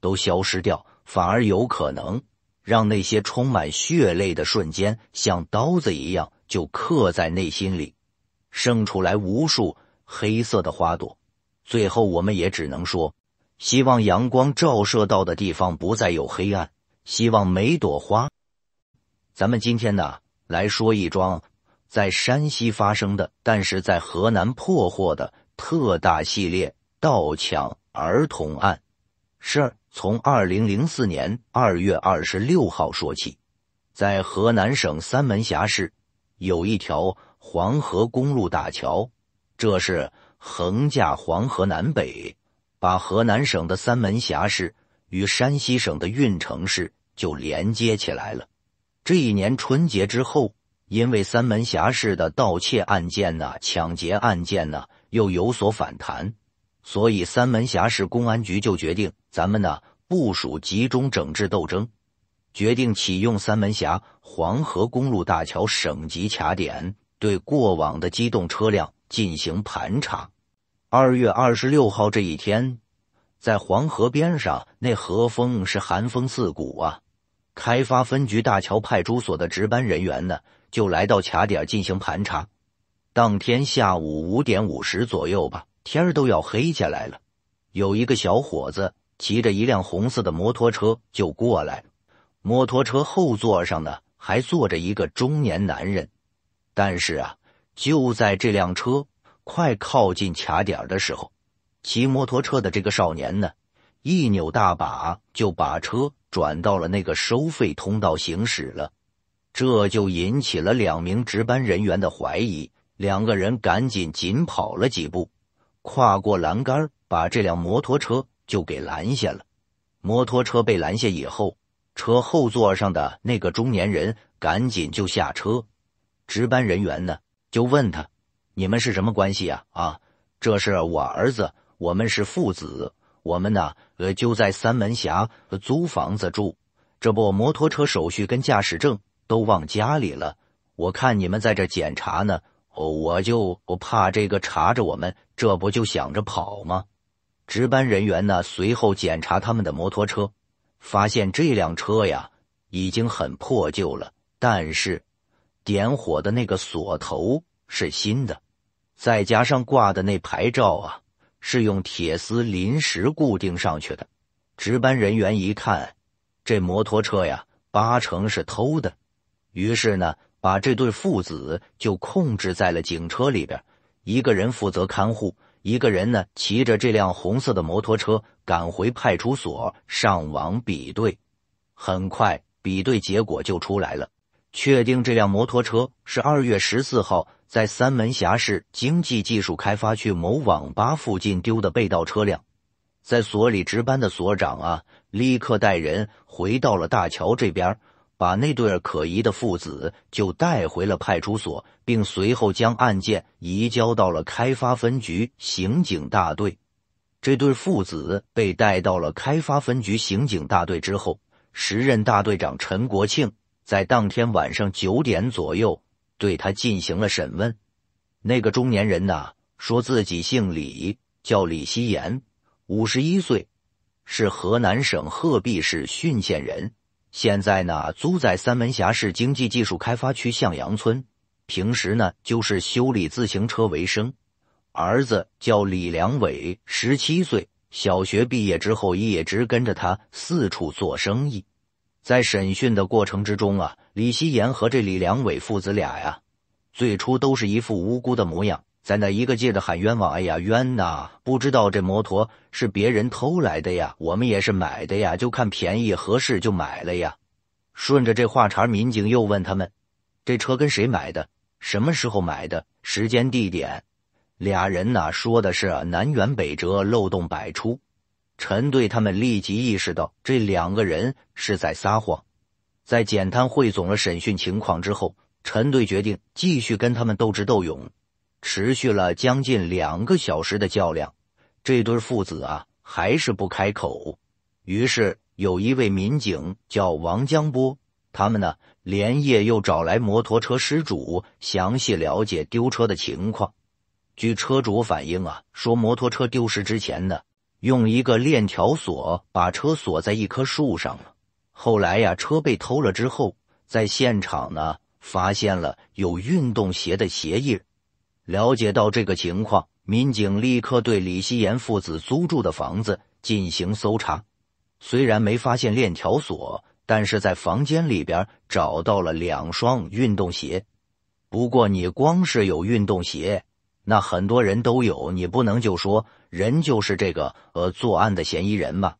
都消失掉，反而有可能让那些充满血泪的瞬间像刀子一样就刻在内心里，生出来无数黑色的花朵。最后，我们也只能说，希望阳光照射到的地方不再有黑暗。希望每朵花。咱们今天呢，来说一桩在山西发生的，但是在河南破获的特大系列盗抢儿童案。事儿从二零零四年二月二十六号说起，在河南省三门峡市有一条黄河公路大桥，这是横架黄河南北，把河南省的三门峡市与山西省的运城市。就连接起来了。这一年春节之后，因为三门峡市的盗窃案件呢、抢劫案件呢又有所反弹，所以三门峡市公安局就决定，咱们呢部署集中整治斗争，决定启用三门峡黄河公路大桥省级卡点，对过往的机动车辆进行盘查。二月二十六号这一天，在黄河边上，那河风是寒风刺骨啊。开发分局大桥派出所的值班人员呢，就来到卡点进行盘查。当天下午五点五十左右吧，天儿都要黑下来了。有一个小伙子骑着一辆红色的摩托车就过来，摩托车后座上呢还坐着一个中年男人。但是啊，就在这辆车快靠近卡点的时候，骑摩托车的这个少年呢，一扭大把就把车。转到了那个收费通道行驶了，这就引起了两名值班人员的怀疑。两个人赶紧紧跑了几步，跨过栏杆，把这辆摩托车就给拦下了。摩托车被拦下以后，车后座上的那个中年人赶紧就下车。值班人员呢就问他：“你们是什么关系呀？”啊，这是我儿子，我们是父子，我们呢呃就在三门峡租房子住。这不，摩托车手续跟驾驶证都忘家里了。我看你们在这检查呢，我就我怕这个查着我们，这不就想着跑吗？值班人员呢随后检查他们的摩托车，发现这辆车呀已经很破旧了，但是。点火的那个锁头是新的，再加上挂的那牌照啊，是用铁丝临时固定上去的。值班人员一看，这摩托车呀，八成是偷的，于是呢，把这对父子就控制在了警车里边，一个人负责看护，一个人呢骑着这辆红色的摩托车赶回派出所上网比对。很快，比对结果就出来了。确定这辆摩托车是二月十四号在三门峡市经济技术开发区某网吧附近丢的被盗车辆，在所里值班的所长啊，立刻带人回到了大桥这边，把那对可疑的父子就带回了派出所，并随后将案件移交到了开发分局刑警大队。这对父子被带到了开发分局刑警大队之后，时任大队长陈国庆。在当天晚上九点左右，对他进行了审问。那个中年人呢，说自己姓李，叫李希言，五十一岁，是河南省鹤壁市浚县人。现在呢，租在三门峡市经济技术开发区向阳村，平时呢就是修理自行车为生。儿子叫李良伟，十七岁，小学毕业之后一直跟着他四处做生意。在审讯的过程之中啊，李希言和这李良伟父子俩呀，最初都是一副无辜的模样，在那一个劲的喊冤枉，哎呀冤呐！不知道这摩托是别人偷来的呀，我们也是买的呀，就看便宜合适就买了呀。顺着这话茬，民警又问他们：这车跟谁买的？什么时候买的？时间地点？俩人呐说的是南辕北辙，漏洞百出。陈队他们立即意识到这两个人是在撒谎，在简单汇总了审讯情况之后，陈队决定继续跟他们斗智斗勇。持续了将近两个小时的较量，这对父子啊还是不开口。于是有一位民警叫王江波，他们呢连夜又找来摩托车失主，详细了解丢车的情况。据车主反映啊，说摩托车丢失之前呢。用一个链条锁把车锁在一棵树上了。后来呀，车被偷了之后，在现场呢发现了有运动鞋的鞋印。了解到这个情况，民警立刻对李希言父子租住的房子进行搜查。虽然没发现链条锁，但是在房间里边找到了两双运动鞋。不过，你光是有运动鞋。那很多人都有，你不能就说人就是这个呃作案的嫌疑人嘛？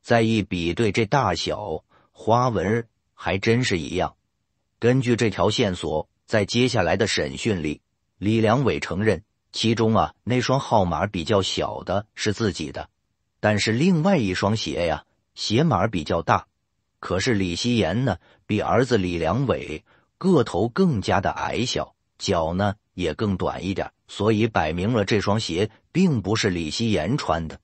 再一比对，这大小、花纹还真是一样。根据这条线索，在接下来的审讯里，李良伟承认，其中啊那双号码比较小的是自己的，但是另外一双鞋呀鞋码比较大。可是李希言呢，比儿子李良伟个头更加的矮小，脚呢也更短一点。所以摆明了这双鞋并不是李希言穿的，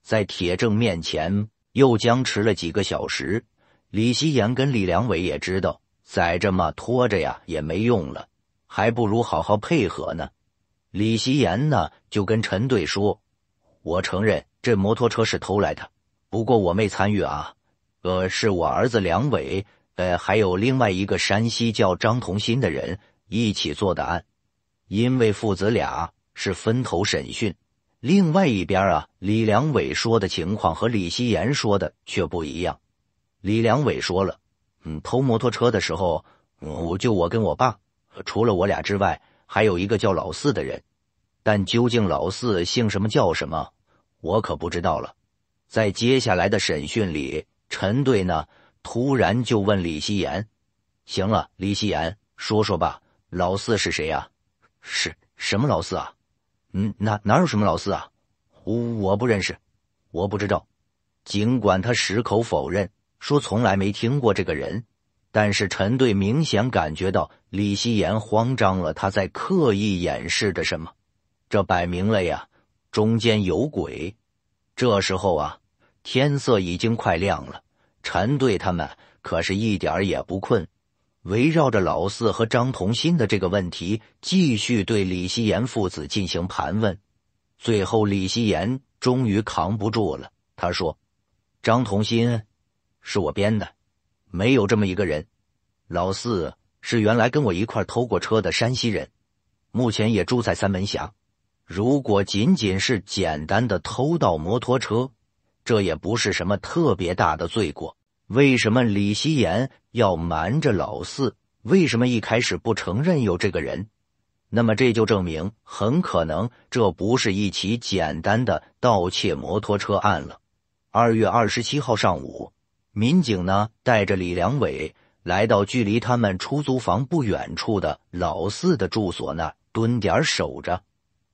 在铁证面前又僵持了几个小时。李希言跟李良伟也知道，再这么拖着呀也没用了，还不如好好配合呢。李希言呢就跟陈队说：“我承认这摩托车是偷来的，不过我没参与啊，呃，是我儿子梁伟，呃，还有另外一个山西叫张同新的人一起做的案。”因为父子俩是分头审讯，另外一边啊，李良伟说的情况和李希言说的却不一样。李良伟说了：“嗯，偷摩托车的时候，我就我跟我爸，除了我俩之外，还有一个叫老四的人，但究竟老四姓什么叫什么，我可不知道了。”在接下来的审讯里，陈队呢突然就问李希言：“行了，李希言，说说吧，老四是谁呀？”是什么老四啊？嗯，哪哪有什么老四啊？我我不认识，我不知道。尽管他矢口否认，说从来没听过这个人，但是陈队明显感觉到李希言慌张了，他在刻意掩饰着什么。这摆明了呀，中间有鬼。这时候啊，天色已经快亮了，陈队他们可是一点也不困，围绕着老四和张同心的这个问题，继续对李希言父子进行盘问。最后，李希言终于扛不住了，他说。张同心，是我编的，没有这么一个人。老四是原来跟我一块偷过车的山西人，目前也住在三门峡。如果仅仅是简单的偷盗摩托车，这也不是什么特别大的罪过。为什么李希言要瞒着老四？为什么一开始不承认有这个人？那么这就证明，很可能这不是一起简单的盗窃摩托车案了。二月二十七号上午，民警呢带着李良伟来到距离他们出租房不远处的老四的住所那蹲点守着。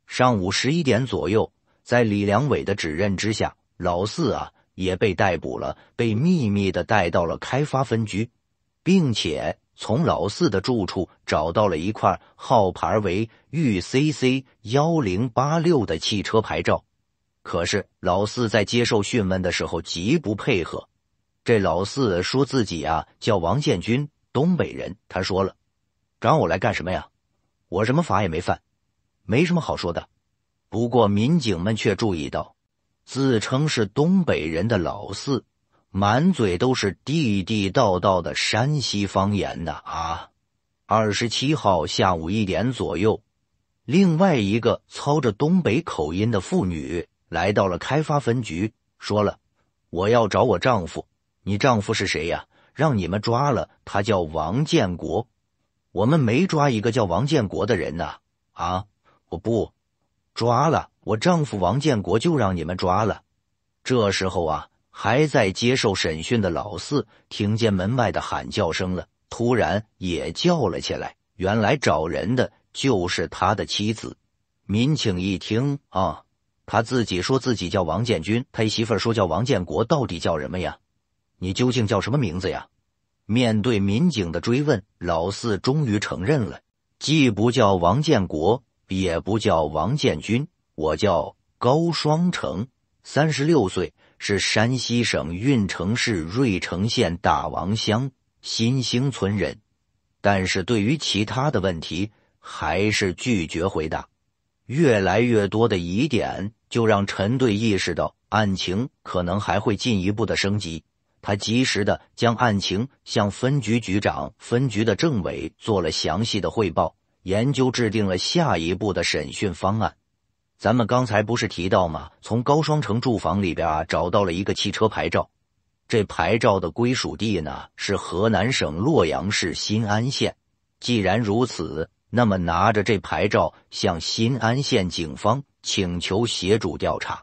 上午十一点左右，在李良伟的指认之下，老四啊也被逮捕了，被秘密的带到了开发分局，并且从老四的住处找到了一块号牌为豫 CC 幺零八六的汽车牌照。可是老四在接受讯问的时候极不配合。这老四说自己啊叫王建军，东北人。他说了，找我来干什么呀？我什么法也没犯，没什么好说的。不过民警们却注意到，自称是东北人的老四，满嘴都是地地道道的山西方言的啊。二十七号下午一点左右，另外一个操着东北口音的妇女。来到了开发分局，说了：“我要找我丈夫。你丈夫是谁呀？让你们抓了，他叫王建国。我们没抓一个叫王建国的人呐！啊，我不抓了，我丈夫王建国就让你们抓了。这时候啊，还在接受审讯的老四听见门外的喊叫声了，突然也叫了起来。原来找人的就是他的妻子。民警一听啊。”他自己说自己叫王建军，他媳妇儿说叫王建国，到底叫什么呀？你究竟叫什么名字呀？面对民警的追问，老四终于承认了，既不叫王建国，也不叫王建军，我叫高双成，三十六岁，是山西省运城市芮城县大王乡新兴村人。但是对于其他的问题，还是拒绝回答。越来越多的疑点。就让陈队意识到案情可能还会进一步的升级，他及时的将案情向分局局长、分局的政委做了详细的汇报，研究制定了下一步的审讯方案。咱们刚才不是提到吗？从高双城住房里边啊找到了一个汽车牌照，这牌照的归属地呢是河南省洛阳市新安县。既然如此，那么拿着这牌照向新安县警方。请求协助调查。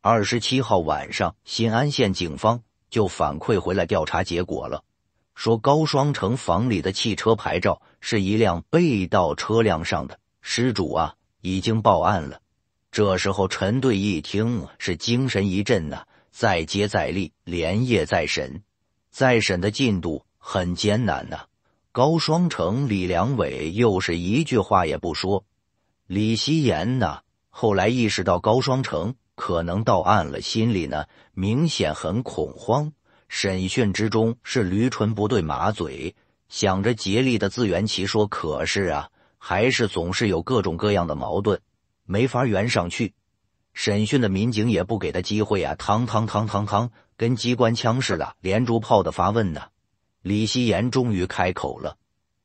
二十七号晚上，新安县警方就反馈回来调查结果了，说高双城房里的汽车牌照是一辆被盗车辆上的，失主啊已经报案了。这时候，陈队一听是精神一振呐，再接再厉，连夜再审，再审的进度很艰难呐。高双城、李良伟又是一句话也不说，李希言呢？后来意识到高双成可能到案了，心里呢明显很恐慌。审讯之中是驴唇不对马嘴，想着竭力的自圆其说，可是啊，还是总是有各种各样的矛盾，没法圆上去。审讯的民警也不给他机会啊，汤汤汤汤汤，跟机关枪似的，连珠炮的发问呢。李希言终于开口了，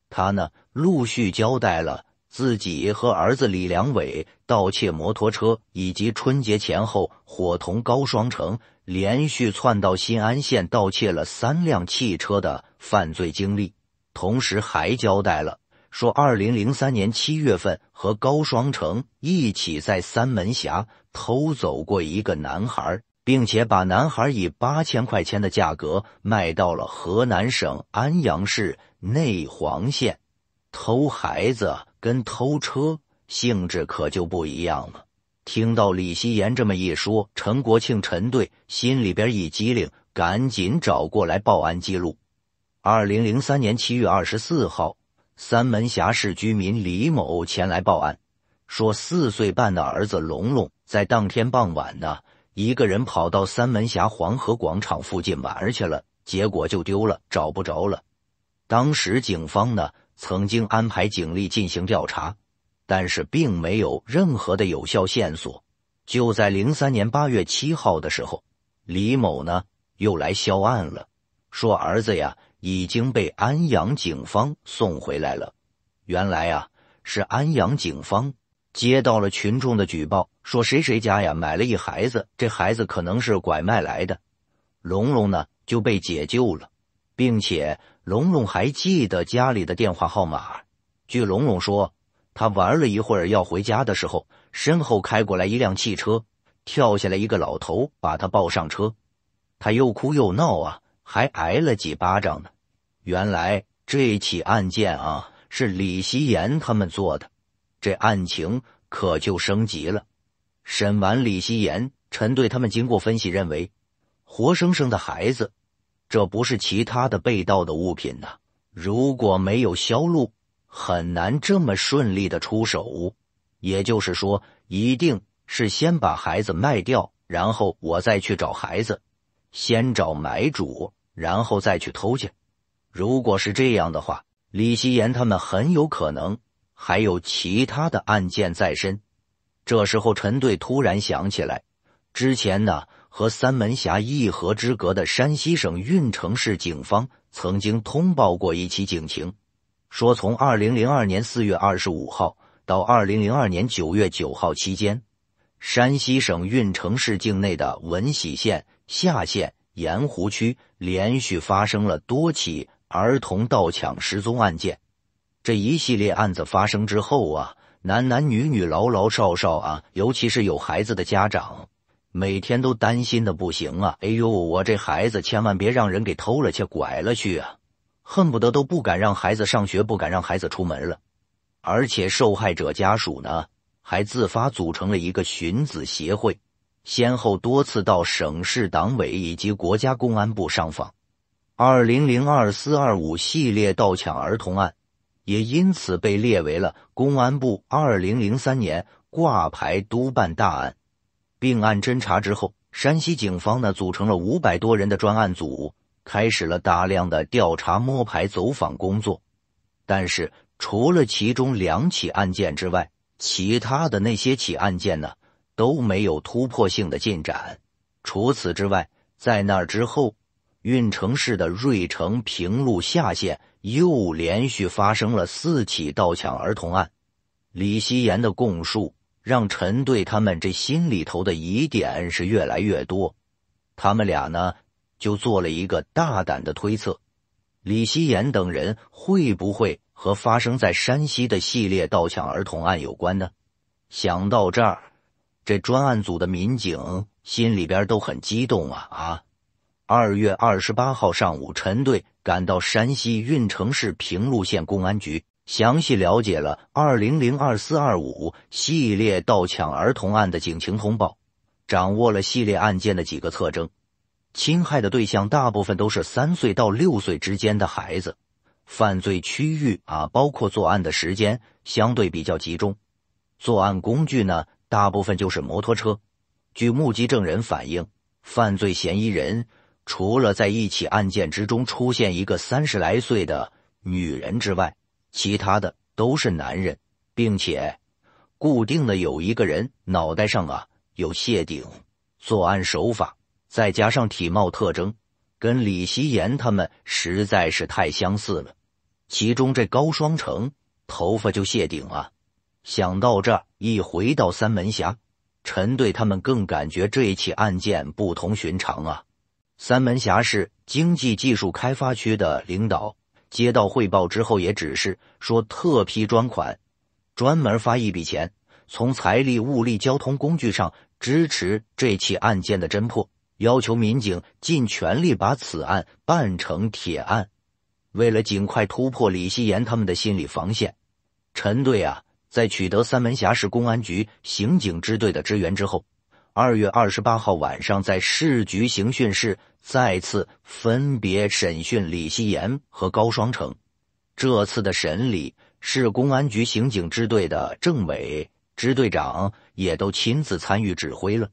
他呢陆续交代了。自己和儿子李良伟盗窃摩托车，以及春节前后伙同高双成连续窜到新安县盗窃了三辆汽车的犯罪经历，同时还交代了说，二零零三年七月份和高双成一起在三门峡偷走过一个男孩，并且把男孩以八千块钱的价格卖到了河南省安阳市内黄县，偷孩子。跟偷车性质可就不一样了。听到李希言这么一说，陈国庆陈队心里边一激灵，赶紧找过来报案记录。二零零三年七月二十四号，三门峡市居民李某前来报案，说四岁半的儿子龙龙在当天傍晚呢，一个人跑到三门峡黄河广场附近玩去了，结果就丢了，找不着了。当时警方呢曾经安排警力进行调查。但是并没有任何的有效线索。就在零三年八月七号的时候，李某呢又来销案了，说儿子呀已经被安阳警方送回来了。原来啊是安阳警方接到了群众的举报，说谁谁家呀买了一孩子，这孩子可能是拐卖来的。龙龙呢就被解救了，并且龙龙还记得家里的电话号码。据龙龙说。他玩了一会儿，要回家的时候，身后开过来一辆汽车，跳下来一个老头，把他抱上车。他又哭又闹啊，还挨了几巴掌呢。原来这起案件啊，是李希言他们做的，这案情可就升级了。审完李希言，陈队他们经过分析认为，活生生的孩子，这不是其他的被盗的物品呐。如果没有销路。很难这么顺利的出手，也就是说，一定是先把孩子卖掉，然后我再去找孩子，先找买主，然后再去偷去。如果是这样的话，李希言他们很有可能还有其他的案件在身。这时候，陈队突然想起来，之前呢和三门峡一河之隔的山西省运城市警方曾经通报过一起警情。说，从二零零二年四月二十五号到二零零二年九月九号期间，山西省运城市境内的闻喜县、夏县、盐湖区连续发生了多起儿童盗抢失踪案件。这一系列案子发生之后啊，男男女女、老老少少啊，尤其是有孩子的家长，每天都担心的不行啊！哎呦，我这孩子千万别让人给偷了去、拐了去啊！恨不得都不敢让孩子上学，不敢让孩子出门了。而且受害者家属呢，还自发组成了一个寻子协会，先后多次到省市党委以及国家公安部上访。二零零二四二五系列盗抢儿童案，也因此被列为了公安部二零零三年挂牌督办大案。并案侦查之后，山西警方呢组成了五百多人的专案组。开始了大量的调查、摸排、走访工作，但是除了其中两起案件之外，其他的那些起案件呢都没有突破性的进展。除此之外，在那之后，运城市的芮城平陆下县又连续发生了四起盗抢儿童案。李希言的供述让陈队他们这心里头的疑点是越来越多，他们俩呢。就做了一个大胆的推测：李希言等人会不会和发生在山西的系列盗抢儿童案有关呢？想到这儿，这专案组的民警心里边都很激动啊啊！二月二十八号上午，陈队赶到山西运城市平陆县公安局，详细了解了二零零二四二五系列盗抢儿童案的警情通报，掌握了系列案件的几个特征。侵害的对象大部分都是三岁到六岁之间的孩子，犯罪区域啊，包括作案的时间相对比较集中，作案工具呢，大部分就是摩托车。据目击证人反映，犯罪嫌疑人除了在一起案件之中出现一个三十来岁的女人之外，其他的都是男人，并且固定的有一个人脑袋上啊有谢顶，作案手法。再加上体貌特征，跟李希言他们实在是太相似了。其中这高双成头发就谢顶啊！想到这，一回到三门峡，陈队他们更感觉这起案件不同寻常啊。三门峡市经济技术开发区的领导接到汇报之后，也指示说特批专款，专门发一笔钱，从财力、物力、交通工具上支持这起案件的侦破。要求民警尽全力把此案办成铁案。为了尽快突破李希言他们的心理防线，陈队啊在取得三门峡市公安局刑警支队的支援之后，二月二十八号晚上，在市局刑讯室再次分别审讯李希言和高双成。这次的审理，市公安局刑警支队的政委、支队长也都亲自参与指挥了。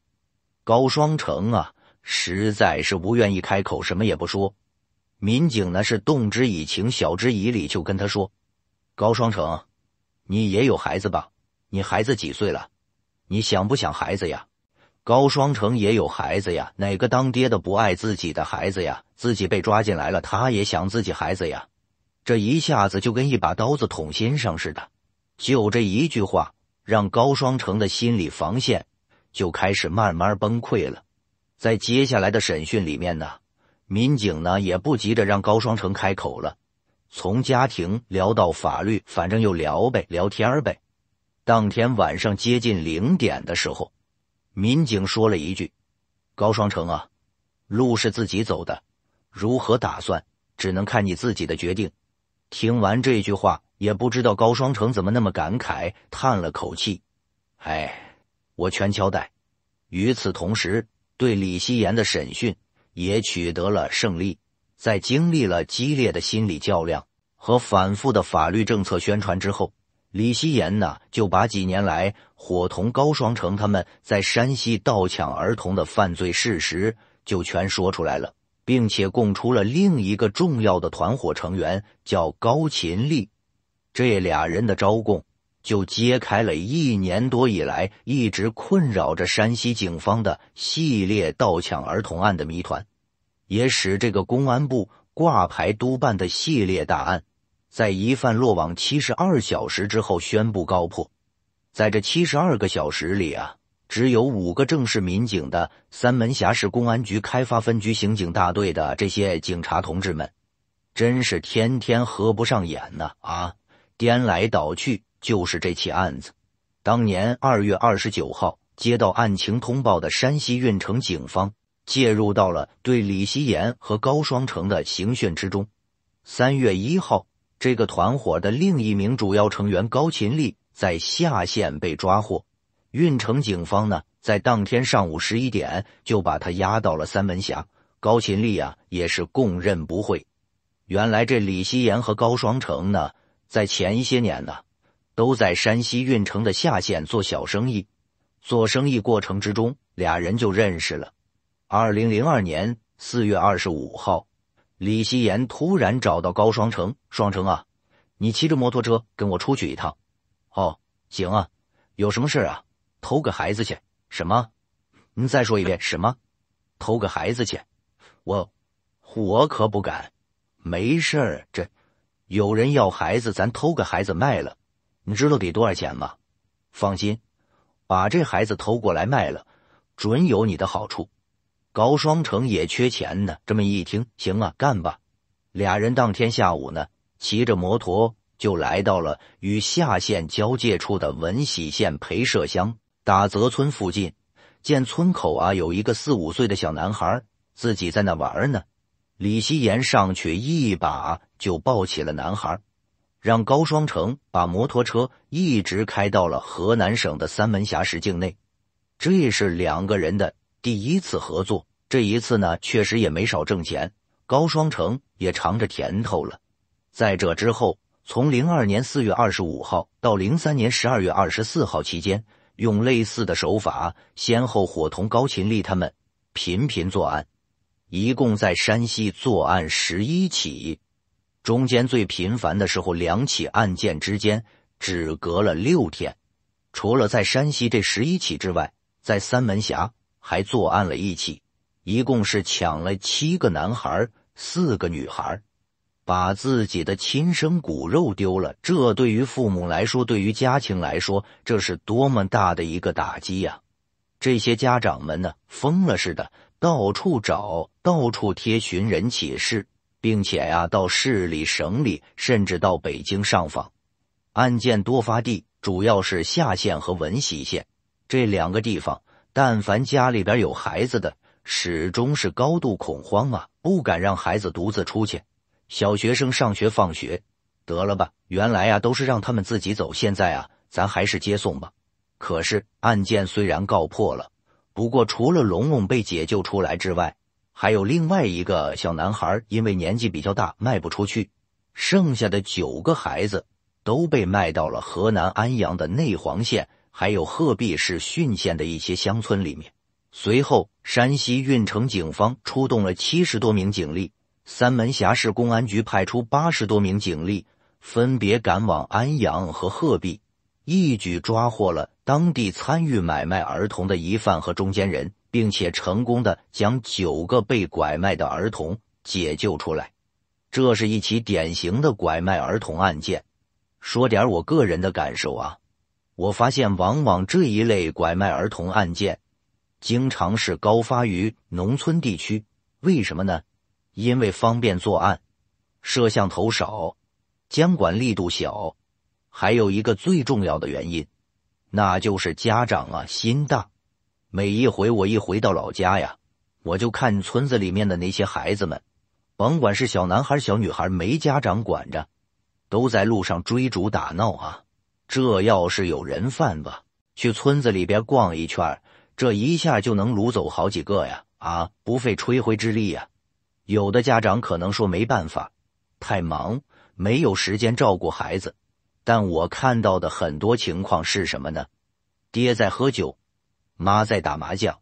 高双成啊，实在是不愿意开口，什么也不说。民警呢是动之以情，晓之以理，就跟他说：“高双成。”你也有孩子吧？你孩子几岁了？你想不想孩子呀？高双成也有孩子呀。哪个当爹的不爱自己的孩子呀？自己被抓进来了，他也想自己孩子呀。这一下子就跟一把刀子捅心上似的。就这一句话，让高双成的心理防线就开始慢慢崩溃了。在接下来的审讯里面呢，民警呢也不急着让高双成开口了。从家庭聊到法律，反正又聊呗，聊天呗。当天晚上接近零点的时候，民警说了一句：“高双成啊，路是自己走的，如何打算，只能看你自己的决定。”听完这句话，也不知道高双成怎么那么感慨，叹了口气：“哎，我全交代。”与此同时，对李希言的审讯也取得了胜利。在经历了激烈的心理较量和反复的法律政策宣传之后，李希言呢就把几年来伙同高双成他们在山西盗抢儿童的犯罪事实就全说出来了，并且供出了另一个重要的团伙成员叫高勤力，这俩人的招供就揭开了一年多以来一直困扰着山西警方的系列盗抢儿童案的谜团。也使这个公安部挂牌督办的系列大案，在疑犯落网七十二小时之后宣布告破。在这七十二个小时里啊，只有五个正式民警的三门峡市公安局开发分局刑警大队的这些警察同志们，真是天天合不上眼呐！啊，颠来倒去就是这起案子。当年二月二十九号接到案情通报的山西运城警方。介入到了对李希言和高双成的刑讯之中。三月一号，这个团伙的另一名主要成员高勤力在下县被抓获。运城警方呢，在当天上午十一点就把他押到了三门峡。高勤力啊，也是供认不讳。原来这李希言和高双成呢，在前一些年呢，都在山西运城的下县做小生意。做生意过程之中，俩人就认识了。二零零二年四月二十五号，李希言突然找到高双成：“双成啊，你骑着摩托车跟我出去一趟。”“哦，行啊，有什么事啊？偷个孩子去？什么？你再说一遍，什么？偷个孩子去？我，我可不敢。没事儿，这有人要孩子，咱偷个孩子卖了，你知道得多少钱吗？放心，把这孩子偷过来卖了，准有你的好处。”高双成也缺钱呢，这么一听，行啊，干吧！俩人当天下午呢，骑着摩托就来到了与夏县交界处的文喜县裴社乡打泽村附近。见村口啊有一个四五岁的小男孩自己在那玩呢，李希言上去一把就抱起了男孩，让高双成把摩托车一直开到了河南省的三门峡市境内。这是两个人的第一次合作。这一次呢，确实也没少挣钱，高双成也尝着甜头了。在这之后，从零二年四月二十五号到零三年十二月二十四号期间，用类似的手法，先后伙同高勤力他们频频作案，一共在山西作案十一起，中间最频繁的时候，两起案件之间只隔了六天。除了在山西这十一起之外，在三门峡还作案了一起。一共是抢了七个男孩，四个女孩，把自己的亲生骨肉丢了。这对于父母来说，对于家庭来说，这是多么大的一个打击呀！这些家长们呢，疯了似的，到处找，到处贴寻人启事，并且呀，到市里、省里，甚至到北京上访。案件多发地主要是夏县和文喜县这两个地方，但凡家里边有孩子的。始终是高度恐慌啊，不敢让孩子独自出去。小学生上学放学，得了吧，原来啊都是让他们自己走，现在啊咱还是接送吧。可是案件虽然告破了，不过除了龙龙被解救出来之外，还有另外一个小男孩因为年纪比较大卖不出去，剩下的九个孩子都被卖到了河南安阳的内黄县，还有鹤壁市浚县的一些乡村里面。随后，山西运城警方出动了七十多名警力，三门峡市公安局派出八十多名警力，分别赶往安阳和鹤壁，一举抓获了当地参与买卖儿童的疑犯和中间人，并且成功的将九个被拐卖的儿童解救出来。这是一起典型的拐卖儿童案件。说点我个人的感受啊，我发现往往这一类拐卖儿童案件。经常是高发于农村地区，为什么呢？因为方便作案，摄像头少，监管力度小，还有一个最重要的原因，那就是家长啊心大。每一回我一回到老家呀，我就看村子里面的那些孩子们，甭管是小男孩、小女孩，没家长管着，都在路上追逐打闹啊。这要是有人贩子去村子里边逛一圈这一下就能掳走好几个呀！啊，不费吹灰之力呀。有的家长可能说没办法，太忙，没有时间照顾孩子。但我看到的很多情况是什么呢？爹在喝酒，妈在打麻将，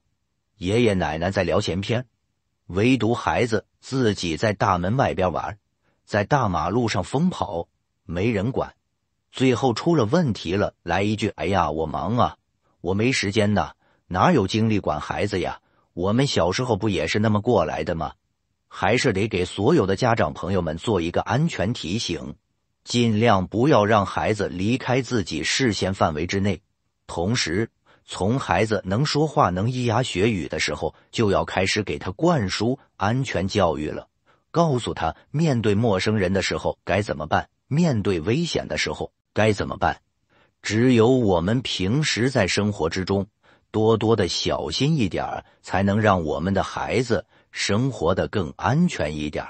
爷爷奶奶在聊闲篇，唯独孩子自己在大门外边玩，在大马路上疯跑，没人管。最后出了问题了，来一句：“哎呀，我忙啊，我没时间呐。”哪有精力管孩子呀？我们小时候不也是那么过来的吗？还是得给所有的家长朋友们做一个安全提醒，尽量不要让孩子离开自己视线范围之内。同时，从孩子能说话、能咿呀学语的时候，就要开始给他灌输安全教育了，告诉他面对陌生人的时候该怎么办，面对危险的时候该怎么办。只有我们平时在生活之中。多多的小心一点才能让我们的孩子生活的更安全一点